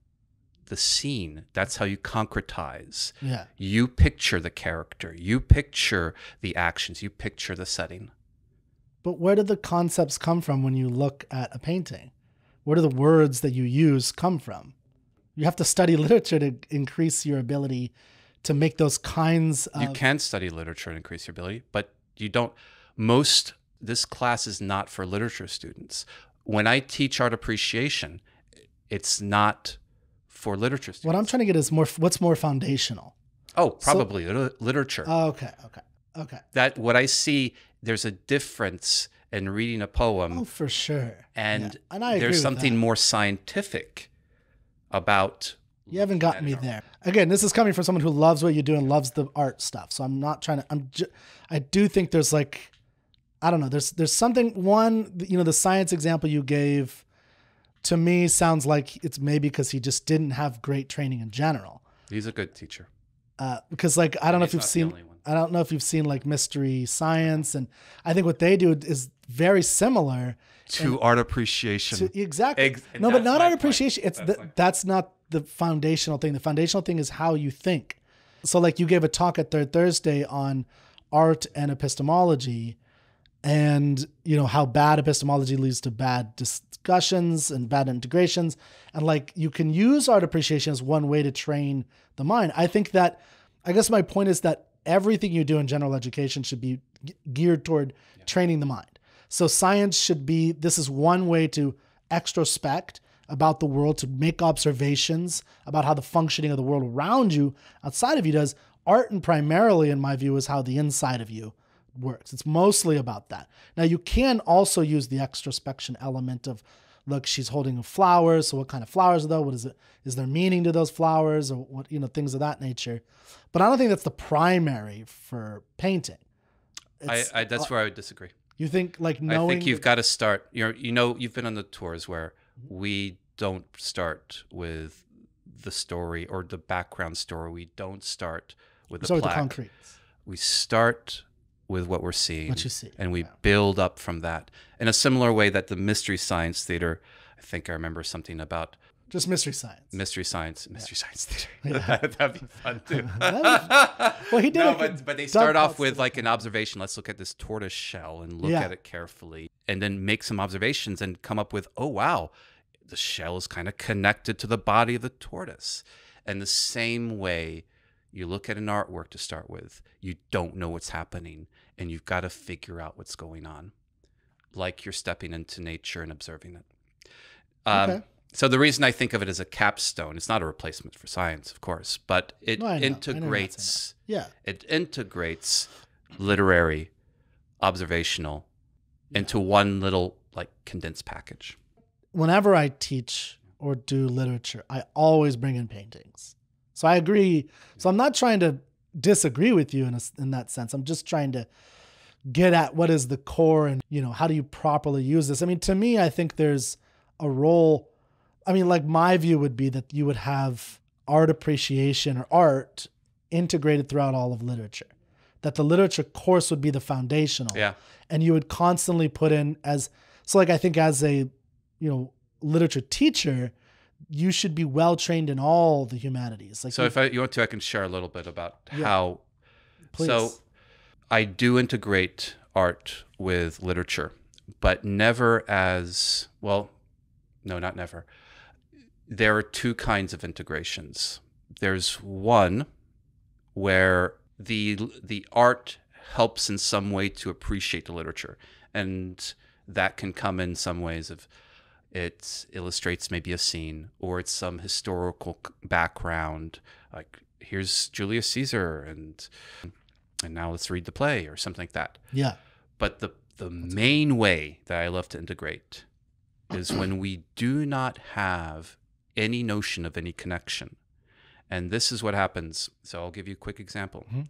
the scene. That's how you concretize. yeah. You picture the character, you picture the actions, you picture the setting. But where do the concepts come from when you look at a painting? Where do the words that you use come from? You have to study literature to increase your ability to make those kinds of. you can study literature and increase your ability, but you don't. Most, this class is not for literature students. When I teach art appreciation, it's not for literature students. What I'm trying to get is more. What's more foundational? oh, probably lit- literature. Oh, okay. Okay. Okay. that what I see, there's a difference in reading a poem Oh, for sure. and, Yeah, and I there's something more scientific about You haven't gotten me there. Again, this is coming from someone who loves what you do and loves the art stuff. So I'm not trying to. I'm. Ju- I do think there's like, I don't know. There's there's something. One, you know, the science example you gave, to me sounds like it's maybe because he just didn't have great training in general. He's a good teacher. Uh, because like I don't know if you've seen. I don't know if you've seen like mystery science, and I think what they do is very similar. To art appreciation. To, exactly. Ex- no, but not art point. appreciation. It's That's the, that's not the foundational thing. The foundational thing is how you think. So, like you gave a talk at Third Thursday on art and epistemology, and you know how bad epistemology leads to bad discussions and bad integrations, and like you can use art appreciation as one way to train the mind. I think that, I guess my point is that everything you do in general education should be geared toward training the mind. So science should be this is one way to extrospect about the world, to make observations about how the functioning of the world around you, outside of you does. Art and primarily, in my view, is how the inside of you works. It's mostly about that. Now you can also use the extrospection element of look, she's holding flowers. So what kind of flowers are those? What is it? Is there meaning to those flowers or what, you know, things of that nature. But I don't think that's the primary for painting. I, I, that's where I would disagree. you think like knowing I think you've got to start. You're, you know, you've been on the tours where we don't start with the story or the background story. We don't start with the sorry, the concrete. we start with what we're seeing. What you see, And we yeah. build up from that. In a similar way that the Mystery Science Theater, I think I remember something about Just mystery science. Mystery Science, Mystery Science Theater. Yeah. That'd be fun too. well, he did no, but, but they start off with like an observation. Let's look at this tortoise shell and look Yeah. at it carefully, and then make some observations and come up with, oh wow, the shell is kind of connected to the body of the tortoise. And the same way, you look at an artwork to start with, you don't know what's happening, and you've got to figure out what's going on, like you're stepping into nature and observing it. Um, Okay. So the reason I think of it as a capstone, it's not a replacement for science, of course, but it No, I know. I know you're not saying integrates Yeah. it integrates literary, observational into one little like condensed package. whenever I teach or do literature, I always bring in paintings. So I agree. So I'm not trying to disagree with you in a, in that sense. I'm just trying to get at what is the core and you know how do you properly use this. I mean, to me, I think there's a role. I mean, like my view would be that you would have art appreciation or art integrated throughout all of literature. That the literature course would be the foundational Yeah. and you would constantly put in as so like i think as a you know literature teacher you should be well trained in all the humanities like So if I, you want to, I can share a little bit about Yeah. how. please So I do integrate art with literature, but never as well. No, not never. There are two kinds of integrations. There's one where the the art helps in some way to appreciate the literature, and that can come in some ways of it illustrates maybe a scene or it's some historical background like here's Julius Caesar and and now let's read the play or something like that yeah but the the main way that I love to integrate is when we do not have any notion of any connection. And this is what happens. So I'll give you a quick example. Mhm.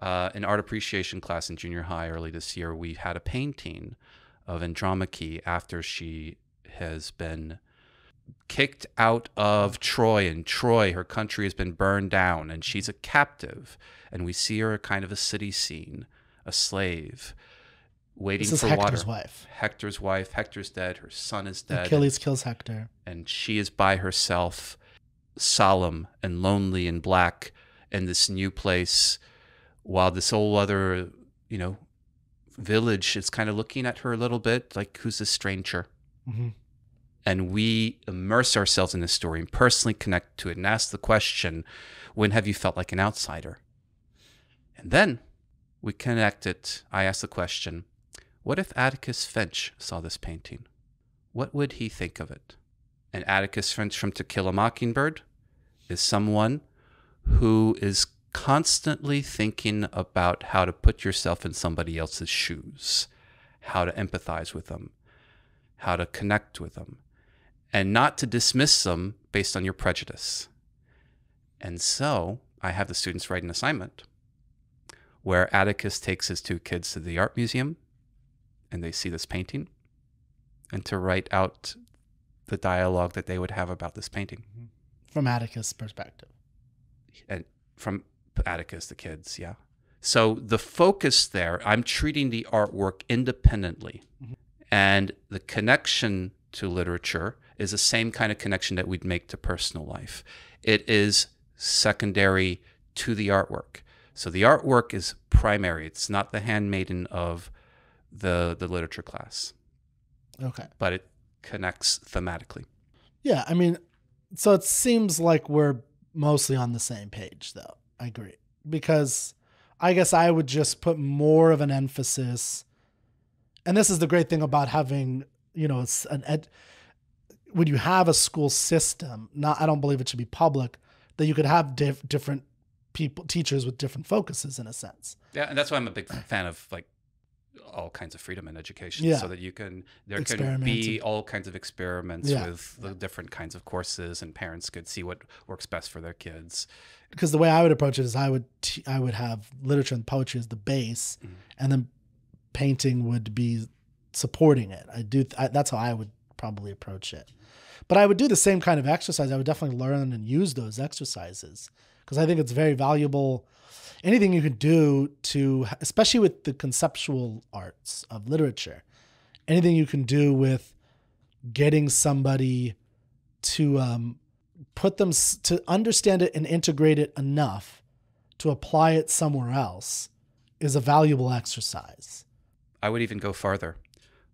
Uh, in art appreciation class in junior high early this year, we had a painting of Andromache after she has been kicked out of Troy, and Troy, her country, has been burned down, and she's a captive. And we see her kind of a city scene, a slave, waiting this is for hector's water. wife Hector's wife. Hector's dead. Her son is dead. achilles kills hector And she is by herself, solemn and lonely and black in this new place, while this whole other, you know, village is kind of looking at her a little bit like, who's this stranger? Mhm. And we immerse ourselves in this story and personally connect to it and ask the question, when have you felt like an outsider? And then we connect it. I ask the question, what if Atticus Finch saw this painting? What would he think of it? And Atticus Finch from To Kill a Mockingbird is someone who is constantly thinking about how to put yourself in somebody else's shoes, how to empathize with them, how to connect with them, and not to dismiss them based on your prejudice. And so I have the students write an assignment where Atticus takes his two kids to the art museum and they see this painting and to write out the dialogue that they would have about this painting. Mm-hmm. From atticus perspective. And from Atticus, the kids, yeah. So the focus there, I'm treating the artwork independently, mm-hmm. And the connection to literature is the same kind of connection that we'd make to personal life. It is secondary to the artwork. So the artwork is primary. It's not the handmaiden of the the literature class, okay but it connects thematically. yeah i mean so it seems like we're mostly on the same page though i agree because i guess i would just put more of an emphasis and this is the great thing about having you know it's an ed when you have a school system not i don't believe it should be public that you could have diff- different people teachers with different focuses in a sense Yeah, and that's why I'm a big fan of like all kinds of freedom in education, Yeah. so that you can there can be all kinds of experiments Yeah. with the different kinds of courses, and parents could see what works best for their kids. because the way I would approach it is I would t- I would have literature and poetry as the base, Mhm. and then painting would be supporting it. I do I, that's how I would probably approach it. But I would do the same kind of exercise. I would definitely learn and use those exercises because I think it's very valuable. anything you can do to, especially with the conceptual arts of literature, anything you can do with getting somebody to um, put them to understand it and integrate it enough to apply it somewhere else is a valuable exercise. I would even go farther.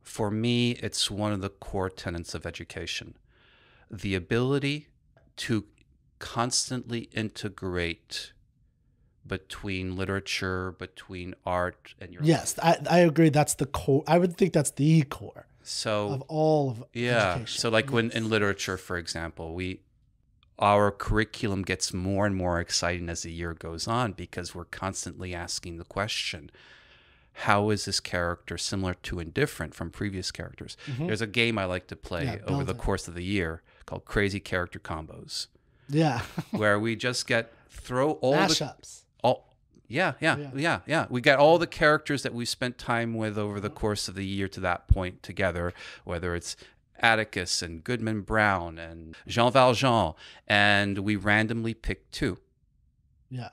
For me, it's one of the core tenets of education the ability to constantly integrate between literature, between art, and your Yes, I, I agree. That's the core. I would think that's the core So of all of yeah. education. So like when in literature, for example, we our curriculum gets more and more exciting as the year goes on because we're constantly asking the question, how is this character similar to and different from previous characters? There's a game I like to play Mm-hmm. Yeah, over the it. course of the year called Crazy Character Combos, yeah, where we just get throw all the mashups. all yeah, yeah, Yeah. yeah, yeah, We got all the characters that we spent time with over the course of the year to that point together, whether it's Atticus and Goodman Brown and Jean Valjean, and we randomly pick two Yeah,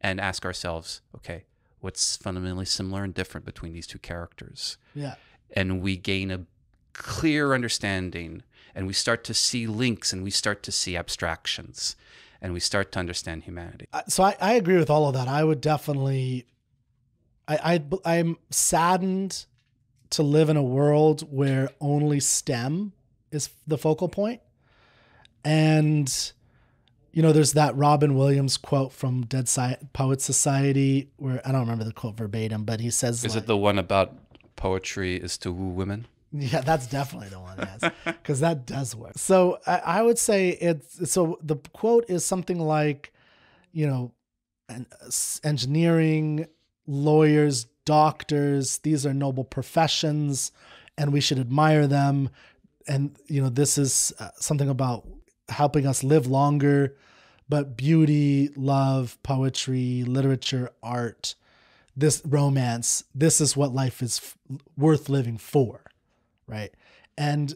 and ask ourselves, okay, what's fundamentally similar and different between these two characters? yeah, And we gain a clear understanding and we start to see links and we start to see abstractions and we start to understand humanity. So I, I agree with all of that. I would definitely. I, I I'm saddened to live in a world where only STEM is the focal point, and you know, there's that Robin Williams quote from Dead Si- Poet Society where I don't remember the quote verbatim, but he says, Is like- it the one about poetry is to woo women? Yeah, that's definitely the one. Yes, because that does work. So I, I would say it's so the quote is something like, you know, en- s- engineering, lawyers, doctors. These are noble professions, and we should admire them. And you know, this is uh, something about helping us live longer. But beauty, love, poetry, literature, art, this romance, this is what life is f- worth living for right? And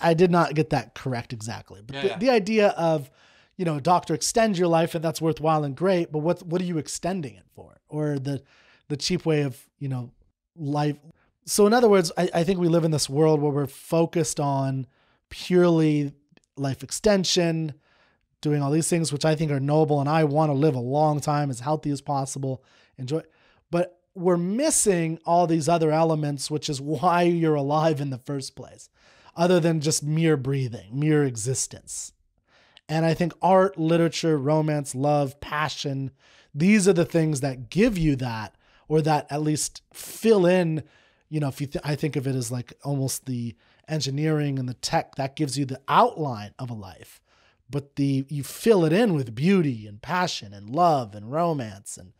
I did not get that correct exactly. But Yeah, the, yeah. the idea of, you know, doctor extend your life and that's worthwhile and great, but what what are you extending it for? Or the the cheap way of, you know, life. So in other words, I, I think we live in this world where we're focused on purely life extension, doing all these things, which I think are noble, and I want to live a long time, as healthy as possible, enjoy. But we're missing all these other elements, which is why you're alive in the first place, other than just mere breathing, mere existence. And I think art, literature, romance, love, passion, these are the things that give you that, or that at least fill in. You know, if you, th- I think of it as like almost the engineering and the tech that gives you the outline of a life, but the you fill it in with beauty and passion and love and romance and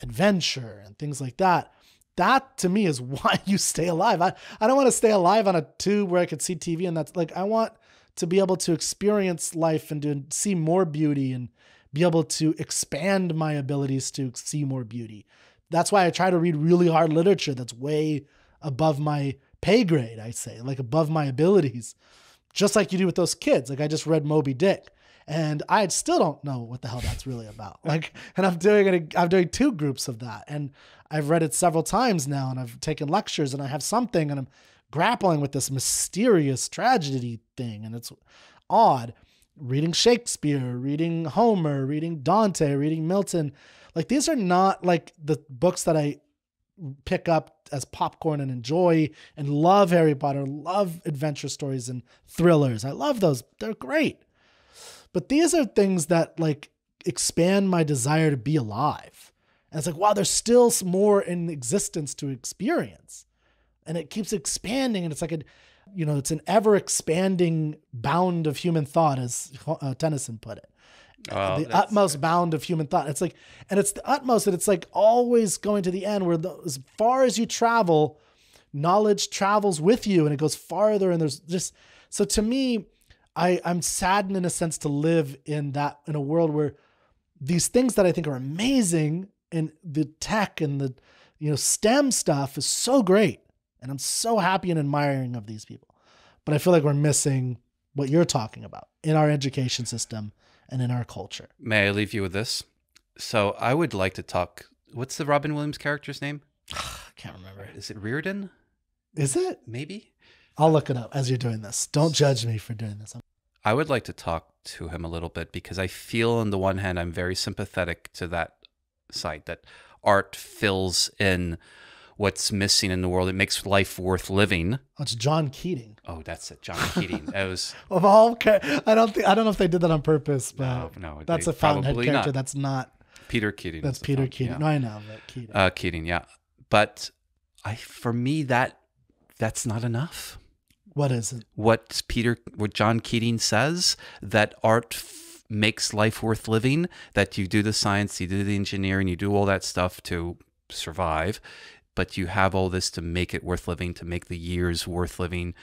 adventure and things like that. That to me is why you stay alive. I, I don't want to stay alive on a tube where I could see TV and that's like I want to be able to experience life and to see more beauty and be able to expand my abilities to see more beauty. That's why I try to read really hard literature that's way above my pay grade, I say, like above my abilities. Just like you do with those kids. Like I just read Moby Dick and I still don't know what the hell that's really about. Like, and I'm doing it. I'm doing two groups of that, and I've read it several times now, and I've taken lectures, and I have something, and I'm grappling with this mysterious tragedy thing, and it's odd. Reading Shakespeare, reading Homer, reading Dante, reading Milton, like these are not like the books that I pick up as popcorn and enjoy and love Harry Potter, love adventure stories and thrillers. I love those. They're great. But these are things that like expand my desire to be alive. And it's like, wow, there's still more in existence to experience. And it keeps expanding. And it's like a, you know, it's an ever expanding bound of human thought, as uh, Tennyson put it. Oh, the utmost bound of human thought. It's like, and it's the utmost, and it's like always going to the end where the, as far as you travel, knowledge travels with you and it goes farther. And there's just, so to me, I, I'm saddened in a sense to live in that, in a world where these things that I think are amazing and the tech and the, you know, STEM stuff is so great. And I'm so happy and admiring of these people. But I feel like we're missing what you're talking about in our education system and in our culture. May I leave you with this? So I would like to talk. What's the Robin Williams character's name? I can't remember. Is it Reardon? Is it? Maybe. I'll look it up as you're doing this. Don't judge me for doing this. I'm I would like to talk to him a little bit because I feel, on the one hand, I'm very sympathetic to that side that art fills in what's missing in the world. It makes life worth living. Oh, it's John Keating. Oh, that's it, John Keating. That was Of all, I don't think I don't know if they did that on purpose, but no, no. that's a Fountainhead character. not. That's not. Peter Keating. That's Peter Keating. yeah. No, I know, but Keating. Uh, Keating, yeah. But I, for me, that that's not enough. what is it? what Peter, what John Keating says that art f- makes life worth living. That you do the science, you do the engineering, you do all that stuff to survive, but you have all this to make it worth living, to make the years worth living.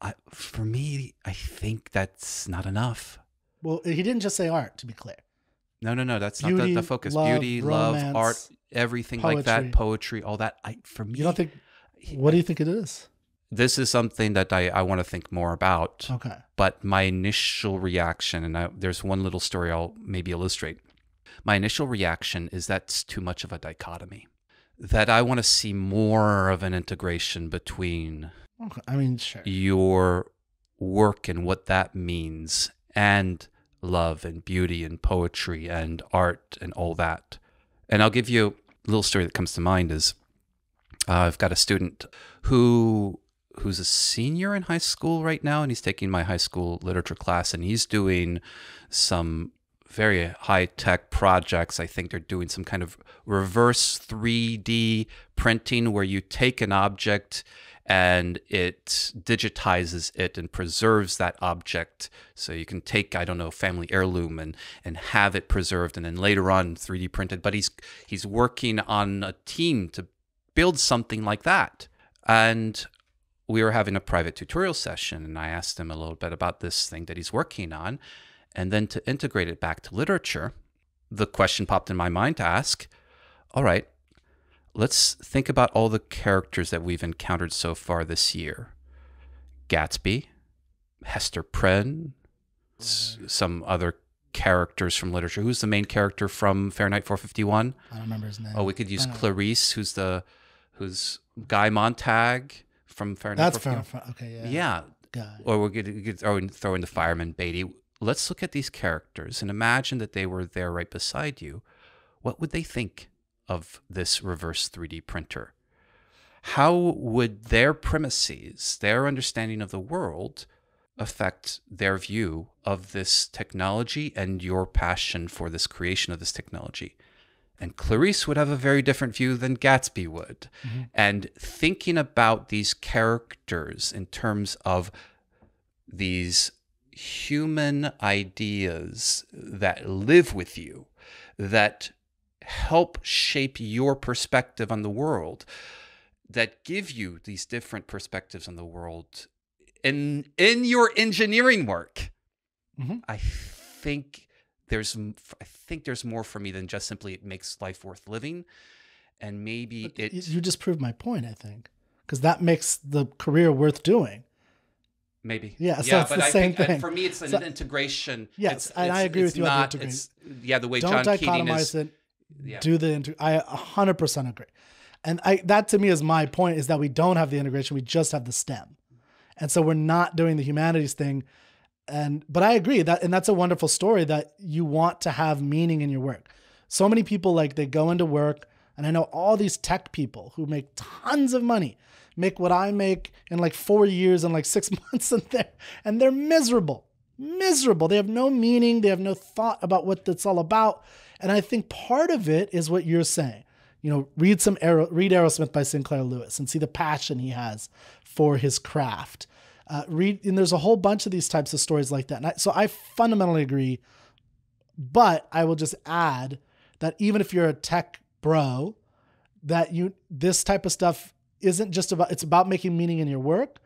I, for me, I think that's not enough. Well, he didn't just say art. To be clear, No, no, no. That's not the, the focus. love, Beauty, love, art, everything like that, poetry, all that. I for me, you don't think? What do you think it is? this is something that I, I want to think more about. Okay. but my initial reaction, and I, there's one little story I'll maybe illustrate. My initial reaction is that's too much of a dichotomy. That I want to see more of an integration between. I mean, sure. your work and what that means, and love and beauty and poetry and art and all that. And I'll give you a little story that comes to mind is uh, I've got a student who who's a senior in high school right now, and he's taking my high school literature class, and he's doing some very high tech projects. I think they're doing some kind of reverse 3D printing where you take an object and it digitizes it and preserves that object. So you can take, I don't know, family heirloom and and have it preserved and then later on 3D printed. But he's he's working on a team to build something like that. And we were having a private tutorial session and I asked him a little bit about this thing that he's working on. And then to integrate it back to literature, the question popped in my mind to ask, all right, let's think about all the characters that we've encountered so far this year. Gatsby, Hester Prynne, some other characters from literature. Who's the main character from Fahrenheit 451? I don't remember his name. Oh, we could use Clarisse, who's the who's Guy Montag from Fahrenheit That's 451. fair. Okay, yeah. Yeah, Guy. or we could, we could throw in throw in the fireman Beatty. Let's look at these characters and imagine that they were there right beside you. What would they think of this reverse 3D printer? How would their premises, their understanding of the world, affect their view of this technology and your passion for this creation of this technology? And Clarisse would have a very different view than Gatsby would. Mm-hmm. And thinking about these characters in terms of these human ideas that live with you, that help shape your perspective on the world, that give you these different perspectives on the world in in your engineering work. Mhm. I think there's I think there's more for me than just simply it makes life worth living, and maybe But it you just proved my point, I think, because that makes the career worth doing. Maybe. Yeah, so it's but the I same think, uh, thing. For me, it's an So- integration. Yes, It's- and I agree with you on the not- integration. it's- Yeah, the way Don't John Keating is. it. Yeah. Do the inter- I 100% agree. And I that to me is my point is that we don't have the integration, we just have the STEM. And so we're not doing the humanities thing. And but I agree that and that's a wonderful story that you want to have meaning in your work. So many people like they go into work and I know all these tech people who make tons of money make what I make in like 4 years and like 6 months and they're and they're miserable. Miserable. They have no meaning, they have no thought about what it's all about. And I think part of it is what you're saying. You know, read some Aero, read Arrowsmith by Sinclair Lewis and see the passion he has for his craft. Uh, read and there's a whole bunch of these types of stories like that. And I, so I fundamentally agree. But I will just add that even if you're a tech bro, that you this type of stuff isn't just about it's about making meaning in your work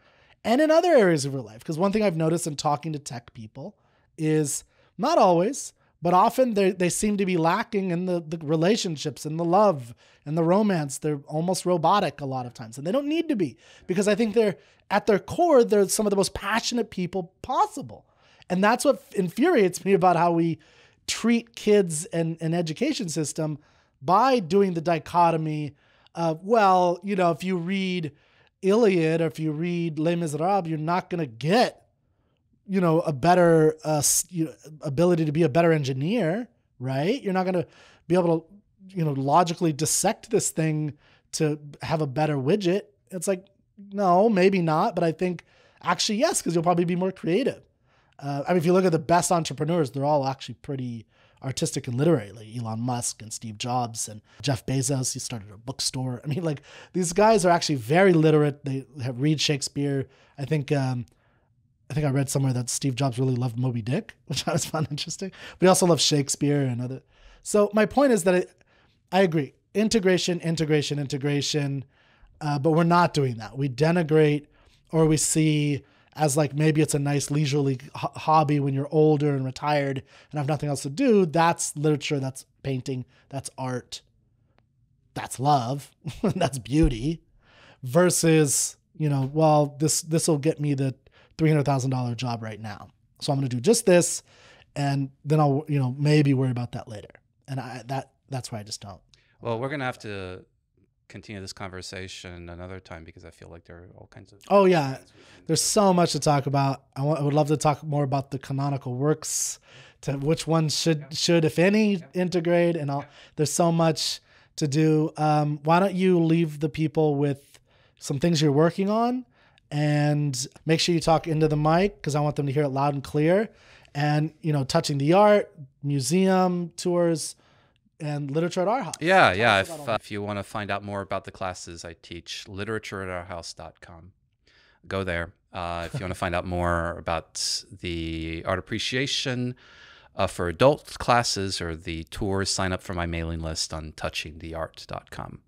and in other areas of your life. Because one thing I've noticed in talking to tech people is not always, but often they they seem to be lacking in the, the relationships and the love and the romance. They're almost robotic a lot of times. And they don't need to be because I think they're at their core, they're some of the most passionate people possible. And that's what infuriates me about how we treat kids and an education system by doing the dichotomy of well, you know, if you read Iliad or if you read Les Miserables, you're not going to get, you know, a better uh, you know, ability to be a better engineer, right? You're not going to be able to, you know, logically dissect this thing to have a better widget. It's like, no, maybe not, but I think actually yes, because you'll probably be more creative. Uh, I mean, if you look at the best entrepreneurs, they're all actually pretty artistic and literary, like Elon Musk and Steve Jobs and Jeff Bezos. He started a bookstore. I mean, like these guys are actually very literate. They have read Shakespeare. I think um, I think I read somewhere that Steve Jobs really loved Moby Dick, which I was found interesting. But he also loved Shakespeare and other. So my point is that I, I agree. Integration, integration, integration. Uh, but we're not doing that. We denigrate or we see as like maybe it's a nice leisurely hobby when you're older and retired and have nothing else to do. That's literature, that's painting, that's art, that's love, that's beauty. Versus, you know, well, this this will get me the three hundred thousand dollar job right now, so I'm going to do just this, and then I'll you know maybe worry about that later. And I that that's why I just don't. Well, we're gonna have to continue this conversation another time because I feel like there are all kinds of. Oh yeah, there's so much to talk about. I, want, I would love to talk more about the canonical works, to which ones should yeah. should if any yeah. integrate, and all. Yeah. There's so much to do. Um, why don't you leave the people with some things you're working on, and make sure you talk into the mic because I want them to hear it loud and clear. And you know, touching the art, museum tours and literature at our house. Yeah, yeah. If, uh, if you want to find out more about the classes I teach, literature at our house.com. Go there. Uh, if you want to find out more about the art appreciation uh, for adult classes or the tours, sign up for my mailing list on touchingtheart.com.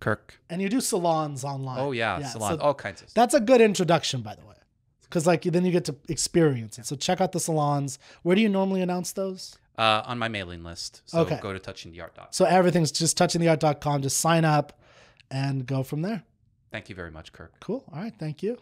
Kirk. And you do salons online. Oh, yeah, yeah salons, so all kinds of stuff. That's a good introduction, by the way. Because like then you get to experience it. So check out the salons. Where do you normally announce those? Uh, on my mailing list. So okay. go to touchingtheart.com. So everything's just touchingtheart.com. Just sign up and go from there. Thank you very much, Kirk. Cool. All right. Thank you.